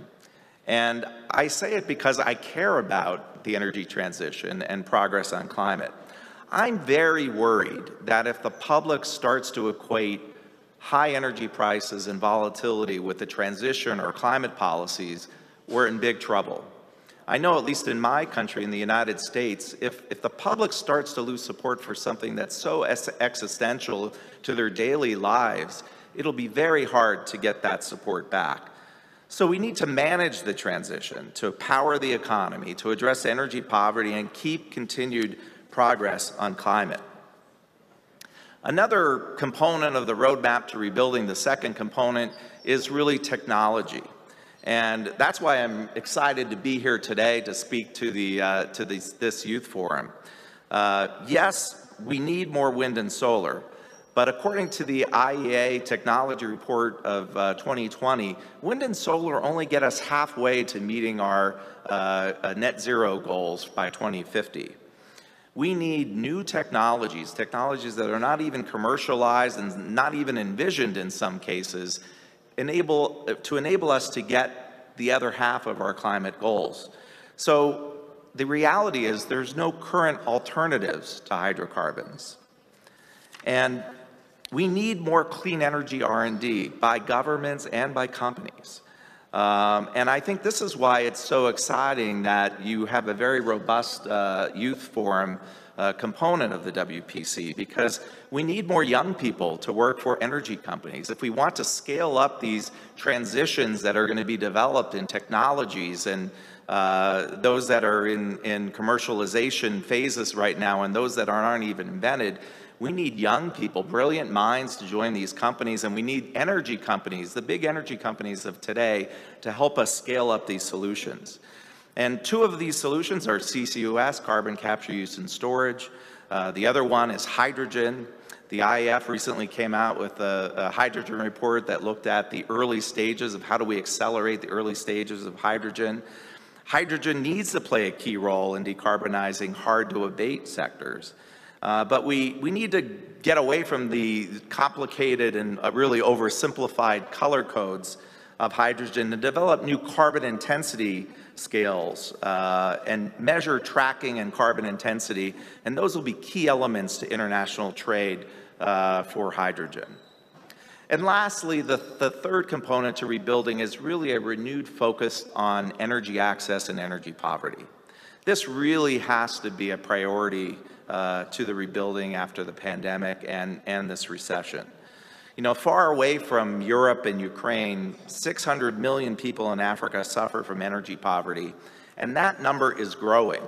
And I say it because I care about the energy transition and progress on climate. I'm very worried that if the public starts to equate high energy prices and volatility with the transition or climate policies, we're in big trouble. I know, at least in my country, in the United States, if, if the public starts to lose support for something that's so existential to their daily lives, it'll be very hard to get that support back. So we need to manage the transition, to power the economy, to address energy poverty, and keep continued progress on climate. Another component of the roadmap to rebuilding, the second component, is really technology. And that's why I'm excited to be here today to speak to, the, uh, to this, this youth forum. Uh, yes, we need more wind and solar, but according to the IEA technology report of uh, 2020, wind and solar only get us halfway to meeting our uh, uh net zero goals by 2050. We need new technologies, technologies that are not even commercialized and not even envisioned in some cases, enable, to enable us to get the other half of our climate goals. So the reality is there's no current alternatives to hydrocarbons. And we need more clean energy R&D by governments and by companies. Um, and I think this is why it's so exciting that you have a very robust uh, youth forum uh, component of the WPC because we need more young people to work for energy companies. If we want to scale up these transitions that are going to be developed in technologies and uh, those that are in, in commercialization phases right now and those that aren't even invented, we need young people, brilliant minds to join these companies, and we need energy companies, the big energy companies of today, to help us scale up these solutions. And two of these solutions are CCUS, carbon capture, use, and storage. Uh, the other one is hydrogen. The IEF recently came out with a, a, hydrogen report that looked at the early stages of how do we accelerate the early stages of hydrogen. Hydrogen needs to play a key role in decarbonizing hard to abate sectors. Uh, but we, we need to get away from the complicated and uh, really oversimplified color codes of hydrogen and develop new carbon intensity scales uh, and measure tracking and carbon intensity, and those will be key elements to international trade uh, for hydrogen. And lastly, the, the third component to rebuilding is really a renewed focus on energy access and energy poverty. This really has to be a priority uh, to the rebuilding after the pandemic and, and this recession. You know, far away from Europe and Ukraine, 600 million people in Africa suffer from energy poverty, and that number is growing.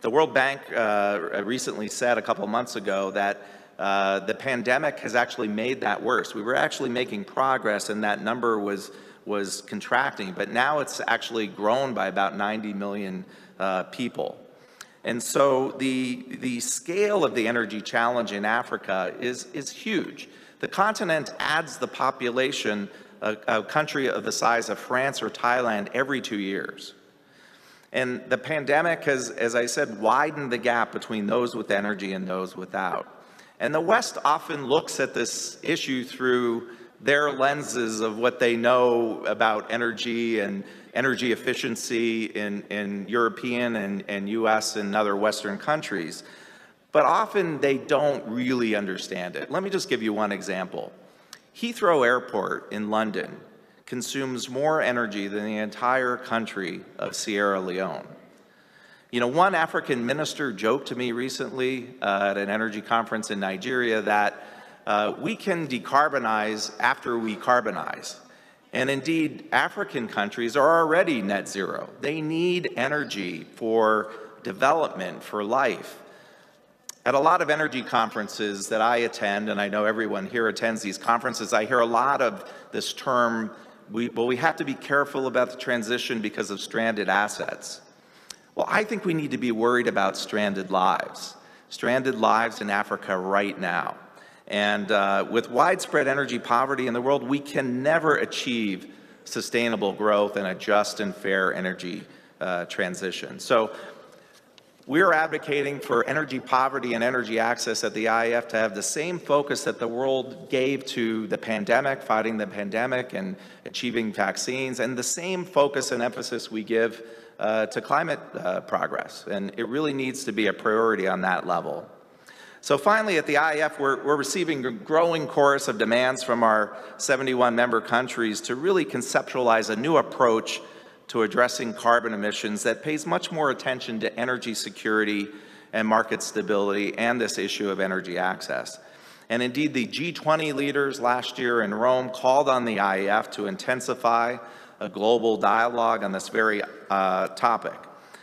The World Bank uh, recently said a couple months ago that uh, the pandemic has actually made that worse. We were actually making progress, and that number was was contracting, but now it's actually grown by about 90 million uh, people. And so the, the scale of the energy challenge in Africa is, is huge. The continent adds the population, a, a country of the size of France or Thailand, every two years. And the pandemic has, as I said, widened the gap between those with energy and those without. And the West often looks at this issue through their lenses of what they know about energy and energy efficiency in, in European and, and US and other Western countries but often they don't really understand it. Let me just give you one example. Heathrow Airport in London consumes more energy than the entire country of Sierra Leone. You know, one African minister joked to me recently uh, at an energy conference in Nigeria that uh, we can decarbonize after we carbonize. And indeed, African countries are already net zero. They need energy for development, for life. At a lot of energy conferences that I attend, and I know everyone here attends these conferences, I hear a lot of this term, we, well, we have to be careful about the transition because of stranded assets. Well, I think we need to be worried about stranded lives, stranded lives in Africa right now. And uh, with widespread energy poverty in the world, we can never achieve sustainable growth and a just and fair energy uh, transition. So we're advocating for energy poverty and energy access at the IEF to have the same focus that the world gave to the pandemic, fighting the pandemic and achieving vaccines, and the same focus and emphasis we give uh, to climate uh, progress. And it really needs to be a priority on that level. So finally, at the IEF, we're, we're, receiving a growing chorus of demands from our 71 member countries to really conceptualize a new approach to addressing carbon emissions that pays much more attention to energy security and market stability and this issue of energy access. And indeed, the G20 leaders last year in Rome called on the IEF to intensify a global dialogue on this very uh, topic.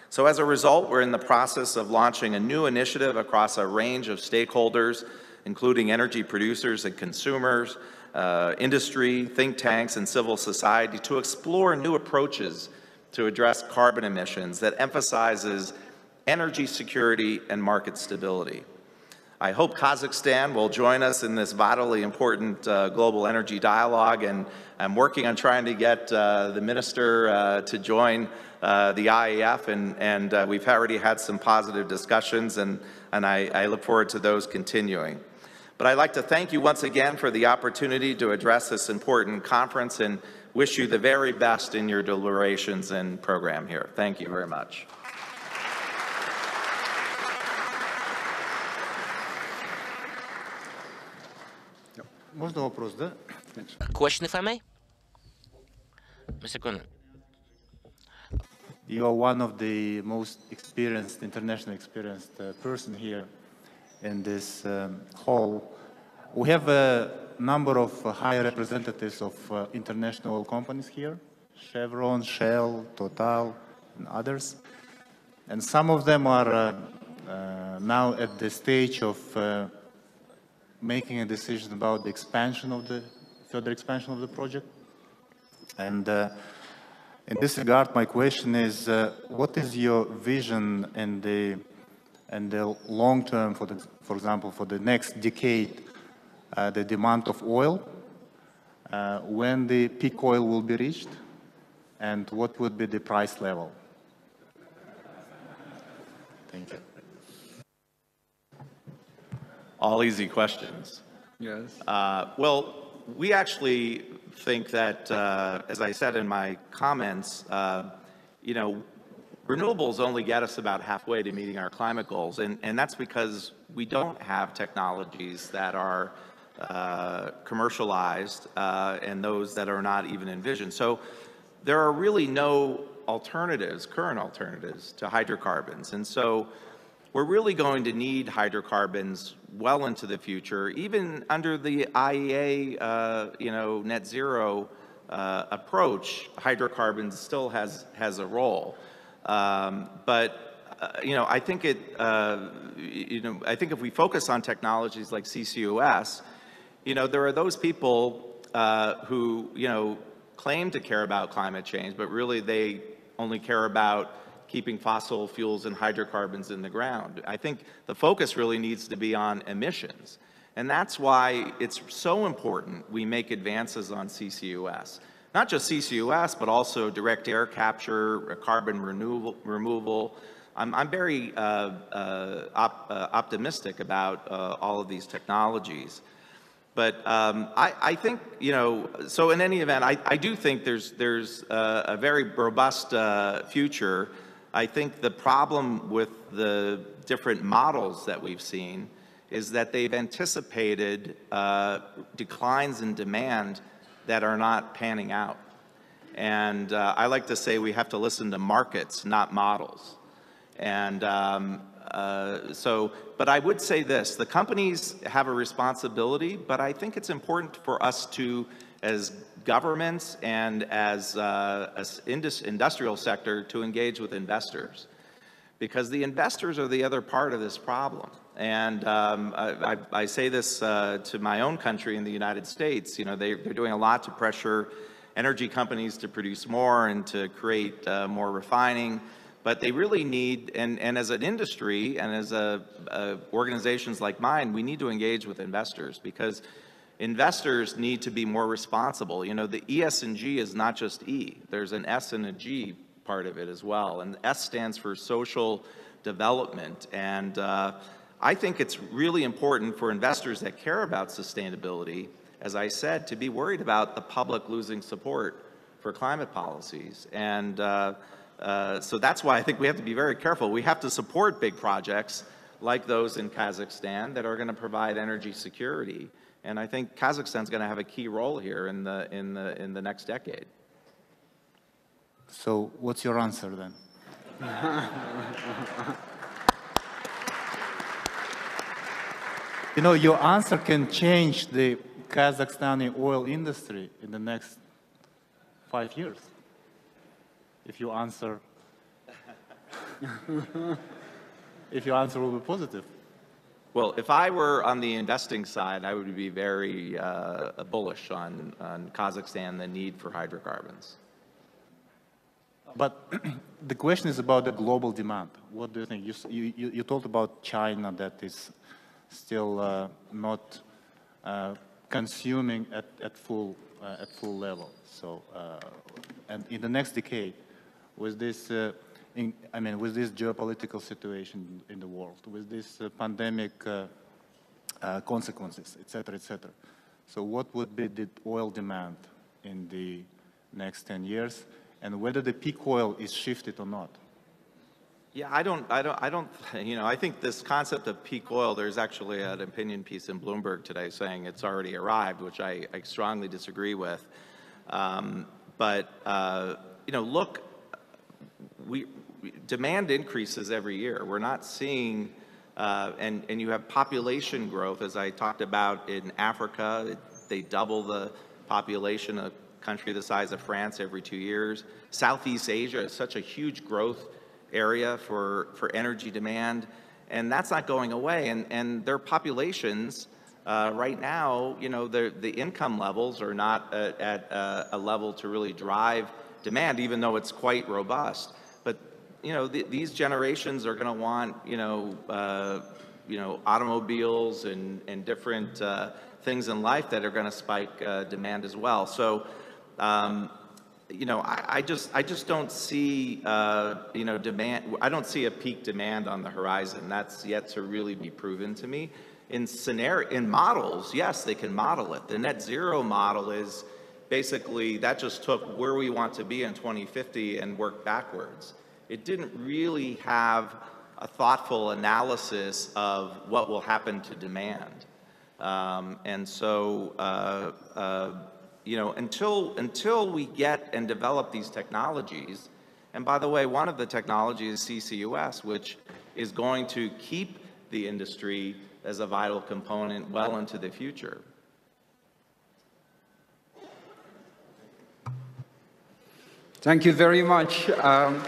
So as a result, we're in the process of launching a new initiative across a range of stakeholders, including energy producers and consumers, uh, industry, think tanks, and civil society to explore new approaches to address carbon emissions that emphasizes energy security and market stability. I hope Kazakhstan will join us in this vitally important uh, global energy dialogue, and I'm working on trying to get uh, the minister uh, to join uh, the IEF, and, and uh, we've already had some positive discussions, and, and I, I look forward to those continuing. But I'd like to thank you once again for the opportunity to address this important conference and wish you the very best in your deliberations and program here. Thank you very much. Можно вопрос, да? A question, if I may? Mr. Kunin. You are one of the most experienced, internationally experienced uh, person here in this um, hall. We have a number of uh, high representatives of uh, international oil companies here, Chevron, Shell, Total, and others. And some of them are uh, uh, now at the stage of uh, making a decision about the expansion of the, further expansion of the project. And uh, in this regard, my question is, uh, what is your vision in the, in the long term, for, the, for example, for the next decade, uh, the demand of oil, uh, when the peak oil will be reached, and what would be the price level? Thank you. All easy questions. Yes. Uh, well, we actually think that, uh, as I said in my comments, uh, you know, renewables only get us about halfway to meeting our climate goals, and, and that's because we don't have technologies that are uh, commercialized uh, and those that are not even envisioned. So there are really no alternatives, current alternatives to hydrocarbons. And so we're really going to need hydrocarbons well into the future, even under the IEA, uh, you know, net zero uh, approach, hydrocarbons still has, has a role. Um, but, uh, you know, I think it, uh, you know, I think if we focus on technologies like CCUS, you know, there are those people uh, who, you know, claim to care about climate change, but really they only care about keeping fossil fuels and hydrocarbons in the ground. I think the focus really needs to be on emissions. And that's why it's so important we make advances on CCUS. Not just CCUS, but also direct air capture, carbon removal. removal. I'm, I'm very uh, uh, op, uh, optimistic about uh, all of these technologies. But um, I, I, think, you know, so in any event, I, I do think there's, there's uh, a very robust uh, future I think the problem with the different models that we've seen is that they've anticipated uh, declines in demand that are not panning out. And uh, I like to say we have to listen to markets, not models. And um, uh, so, but I would say this, the companies have a responsibility, but I think it's important for us to, as governments and as uh, an industrial sector to engage with investors. Because the investors are the other part of this problem. And um, I, I, say this uh, to my own country in the United States. You know, they, are doing a lot to pressure energy companies to produce more and to create uh, more refining. But they really need, and, and as an industry and as a, a organizations like mine, we need to engage with investors because investors need to be more responsible. You know, the ESG is not just E. There's an S and a G part of it as well. And S stands for social development. And uh, I think it's really important for investors that care about sustainability, as I said, to be worried about the public losing support for climate policies. And uh, uh, so that's why I think we have to be very careful. We have to support big projects like those in Kazakhstan that are going to provide energy security. And I think Kazakhstan's going to have a key role here in the, in the, in the next decade. So what's your answer then? you know, your answer can change the Kazakhstani oil industry in the next five years. If you answer, if your answer will be positive. Well, if I were on the investing side, I would be very uh, bullish on, on Kazakhstan, the need for hydrocarbons. But the question is about the global demand. What do you think? You, you, you told about China that is still uh, not uh, consuming at, at, full, uh, at full level. So, uh, and in the next decade, with this, uh, in, I mean, with this geopolitical situation in the world, with this uh, pandemic consequences, et cetera, et cetera. So what would be the oil demand in the next 10 years? and whether the peak oil is shifted or not. Yeah, I don't, I don't, I don't, you know, I think this concept of peak oil, there's actually an opinion piece in Bloomberg today saying it's already arrived, which I, I strongly disagree with. Um, but, uh, you know, look, we, demand increases every year. We're not seeing, uh, and, and you have population growth, as I talked about in Africa, they double the population of a country the size of France every two years. Southeast Asia is such a huge growth area for, for energy demand, and that's not going away. And, and their populations, uh, right now, you know, the the income levels are not at, at uh, a level to really drive demand, even though it's quite robust. You know, the, these generations are going to want, you know, uh, you know, automobiles and, and different uh, things in life that are going to spike uh, demand as well. So um, you know, I, I, just I just don't see uh, you know demand. I don't see a peak demand on the horizon. That's yet to really be proven to me. In scenario in models, yes, they can model it. The net zero model is basically that just took where we want to be in 2050 and worked backwards. It didn't really have a thoughtful analysis of what will happen to demand. Um, and so uh, uh, you know, until, until we get and develop these technologies, and by the way, one of the technologies is CCUS, which is going to keep the industry as a vital component well into the future. Thank you very much. Um,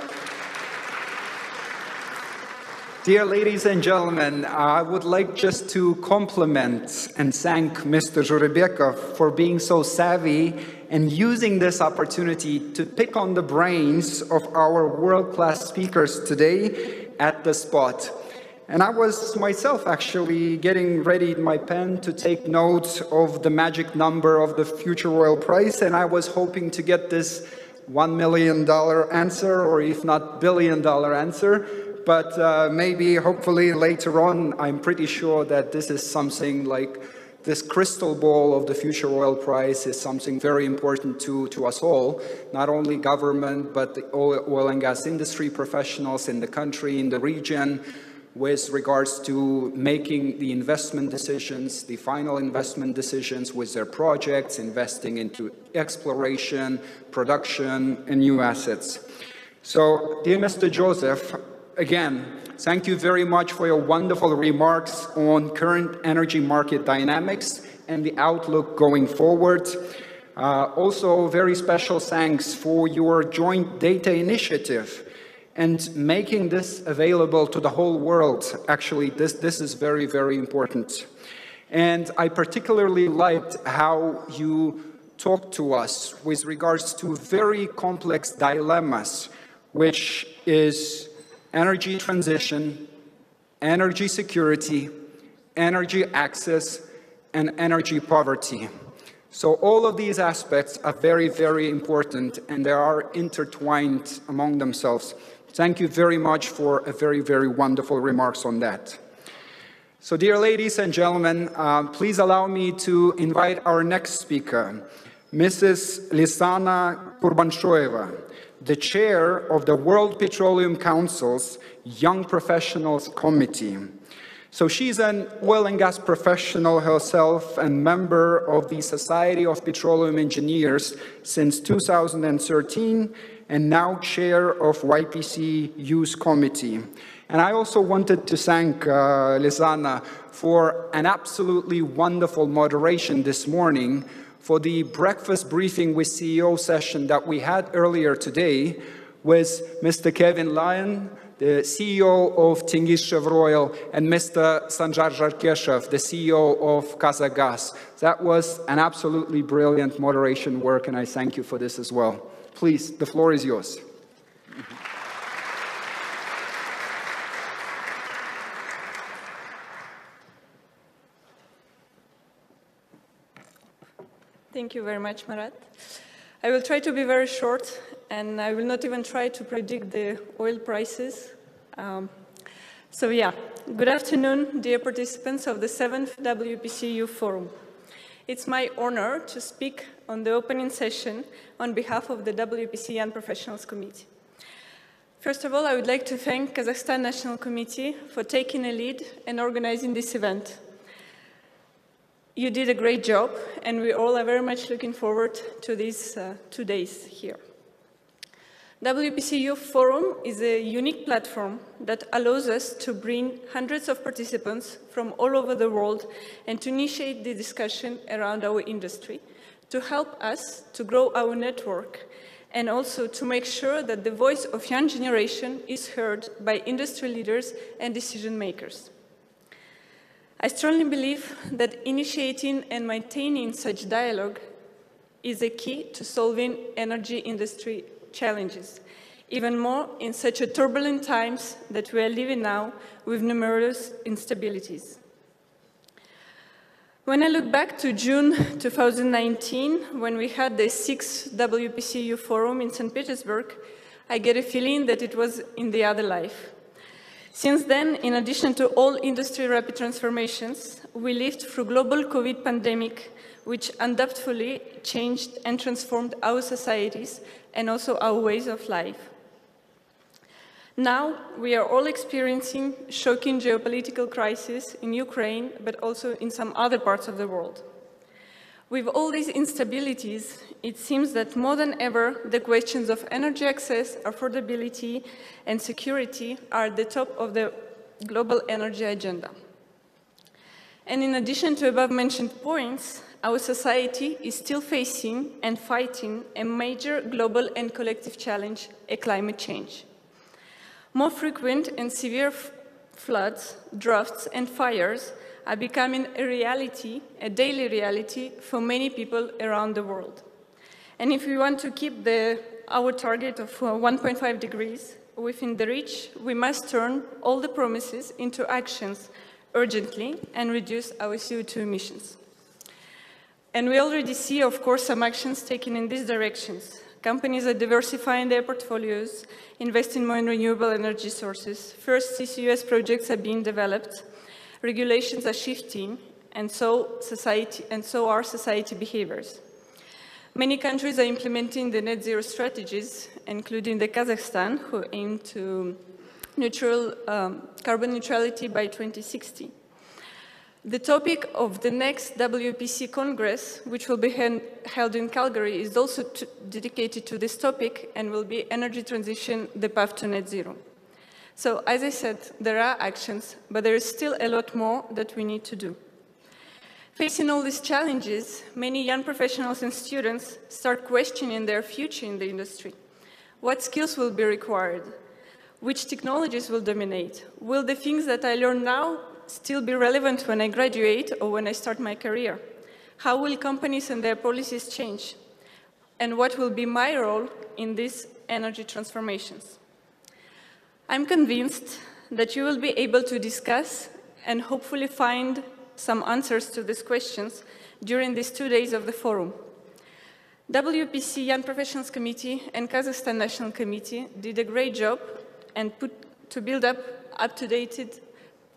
Dear ladies and gentlemen, I would like just to compliment and thank Mr. Jurebekov for being so savvy and using this opportunity to pick on the brains of our world-class speakers today at the spot. And I was myself actually getting ready my pen to take notes of the magic number of the future oil price, and I was hoping to get this $1 million answer, or if not billion dollar answer, but uh, maybe hopefully later on, I'm pretty sure that this is something like this crystal ball of the future oil price is something very important to, to us all, not only government, but the oil, oil and gas industry professionals in the country, in the region, with regards to making the investment decisions, the final investment decisions with their projects, investing into exploration, production, and new assets. So, dear Mr. Joseph, again, thank you very much for your wonderful remarks on current energy market dynamics and the outlook going forward. Uh, also, very special thanks for your joint data initiative and making this available to the whole world. Actually, this, this is very, very important. And I particularly liked how you talked to us with regards to very complex dilemmas, which is energy transition, energy security, energy access, and energy poverty. So all of these aspects are very, very important and they are intertwined among themselves. Thank you very much for a very, very wonderful remarks on that. So dear ladies and gentlemen, uh, please allow me to invite our next speaker, Mrs. Lisana Kurbanshoeva the chair of the World Petroleum Council's Young Professionals Committee. So she's an oil and gas professional herself and member of the Society of Petroleum Engineers since 2013 and now chair of YPC Youth Committee. And I also wanted to thank uh, Lisana for an absolutely wonderful moderation this morning for the breakfast briefing with CEO session that we had earlier today with Mr. Kevin Lyon, the CEO of Tengizchevroil, and Mr. Sanjar Jarkeshev, the CEO of QazaqGaz. That was an absolutely brilliant moderation work, and I thank you for this as well. Please, the floor is yours. Thank you very much, Marat. I will try to be very short, and I will not even try to predict the oil prices. Um, so yeah, good afternoon, dear participants of the 7th WPC Youth Forum. It's my honor to speak on the opening session on behalf of the WPC Young Professionals Committee. First of all, I would like to thank Kazakhstan National Committee for taking a lead and organizing this event. You did a great job, and we all are very much looking forward to these uh, two days here. WPC Youth Forum is a unique platform that allows us to bring hundreds of participants from all over the world and to initiate the discussion around our industry, to help us to grow our network, and also to make sure that the voice of young generation is heard by industry leaders and decision makers. I strongly believe that initiating and maintaining such dialogue is a key to solving energy industry challenges, even more in such a turbulent times that we are living now with numerous instabilities. When I look back to June 2019, when we had the sixth WPC Youth Forum in St. Petersburg, I get a feeling that it was in the other life. Since then, in addition to all industry rapid transformations, we lived through global COVID pandemic, which undoubtedly changed and transformed our societies and also our ways of life. Now, we are all experiencing shocking geopolitical crisis in Ukraine, but also in some other parts of the world. With all these instabilities, it seems that more than ever, the questions of energy access, affordability, and security are at the top of the global energy agenda. And in addition to above-mentioned points, our society is still facing and fighting a major global and collective challenge, a climate change. More frequent and severe floods, droughts, and fires are becoming a reality, a daily reality for many people around the world. And if we want to keep the, our target of uh, 1.5 degrees within the reach, we must turn all the promises into actions urgently and reduce our CO2 emissions. And we already see, of course, some actions taken in these directions. Companies are diversifying their portfolios, investing more in renewable energy sources. First CCUS projects are being developed, regulations are shifting, and so, society, and so are society behaviors. Many countries are implementing the net zero strategies, including the Kazakhstan, who aim to neutral, um, carbon neutrality by 2060. The topic of the next WPC Congress, which will be held in Calgary, is also dedicated to this topic and will be energy transition, the path to net zero. So as I said, there are actions, but there is still a lot more that we need to do. Facing all these challenges, many young professionals and students start questioning their future in the industry. What skills will be required? Which technologies will dominate? Will the things that I learn now still be relevant when I graduate or when I start my career? How will companies and their policies change? And what will be my role in these energy transformations? I'm convinced that you will be able to discuss and hopefully find some answers to these questions during these two days of the forum. WPC Young Professionals Committee and Kazakhstan National Committee did a great job and put to build up up-to-date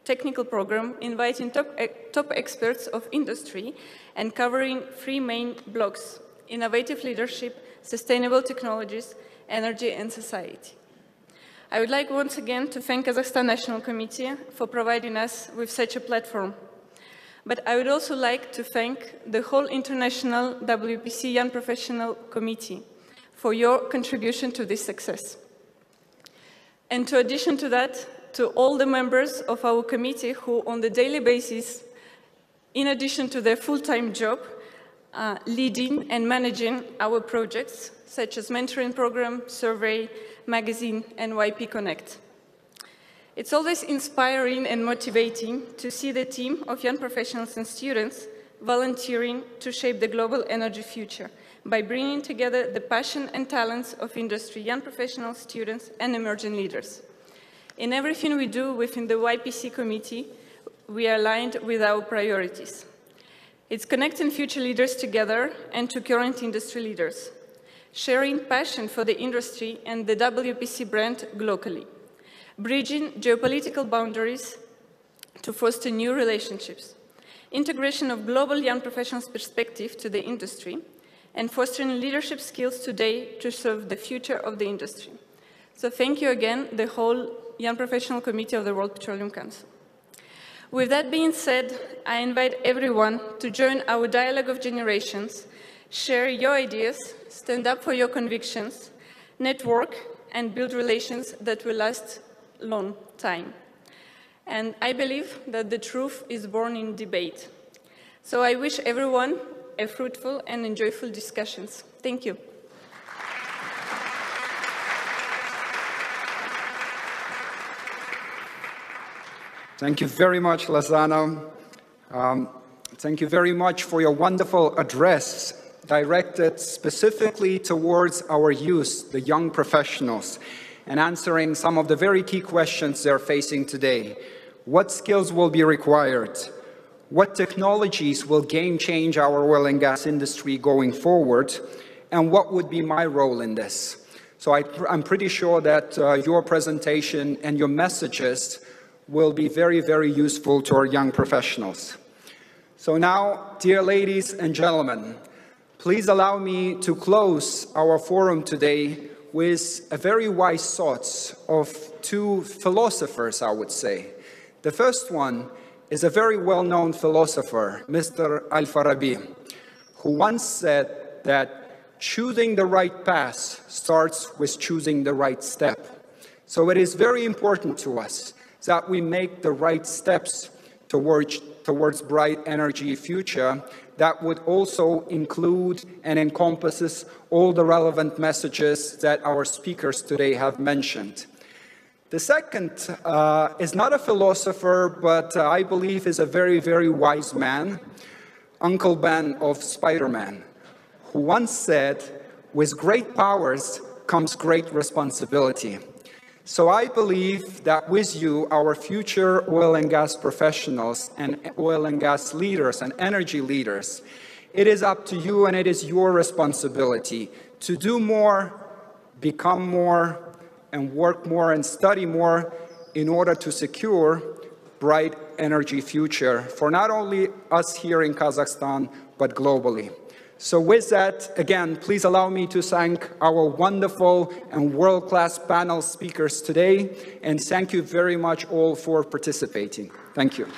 technical program inviting top, eh, top experts of industry and covering three main blocks, innovative leadership, sustainable technologies, energy and society. I would like once again to thank Kazakhstan National Committee for providing us with such a platform. But I would also like to thank the whole International WPC Young Professional Committee for your contribution to this success. And to addition to that, to all the members of our committee who on the daily basis, in addition to their full-time job, uh, leading and managing our projects, such as mentoring program, survey, magazine, and YP Connect. It's always inspiring and motivating to see the team of young professionals and students volunteering to shape the global energy future by bringing together the passion and talents of industry, young professionals, students, and emerging leaders. In everything we do within the YPC committee, we are aligned with our priorities. It's connecting future leaders together and to current industry leaders, sharing passion for the industry and the WPC brand globally bridging geopolitical boundaries to foster new relationships, integration of global young professionals' perspective to the industry, and fostering leadership skills today to serve the future of the industry. So thank you again, the whole Young Professional Committee of the World Petroleum Council. With that being said, I invite everyone to join our dialogue of generations, share your ideas, stand up for your convictions, network, and build relations that will last long time. And I believe that the truth is born in debate. So I wish everyone a fruitful and enjoyable discussions. Thank you. Thank you very much, Lisana. Um, thank you very much for your wonderful address directed specifically towards our youth, the young professionals and answering some of the very key questions they're facing today. What skills will be required? What technologies will game change our oil and gas industry going forward? And what would be my role in this? So I, am pretty sure that uh, your presentation and your messages will be very, very useful to our young professionals. So now, dear ladies and gentlemen, please allow me to close our forum today with a very wise thoughts of two philosophers, I would say. The first one is a very well-known philosopher, Mr. Al-Farabi, who once said that choosing the right path starts with choosing the right step. So it is very important to us that we make the right steps towards, towards bright energy future that would also include and encompasses all the relevant messages that our speakers today have mentioned. The second uh, is not a philosopher, but uh, I believe is a very, very wise man, Uncle Ben of Spider-Man, who once said, with great powers comes great responsibility. So I believe that with you, our future oil and gas professionals and oil and gas leaders and energy leaders, it is up to you and it is your responsibility to do more, become more, and work more and study more in order to secure bright energy future for not only us here in Kazakhstan, but globally. So with that, again, please allow me to thank our wonderful and world-class panel speakers today, and thank you very much all for participating. Thank you.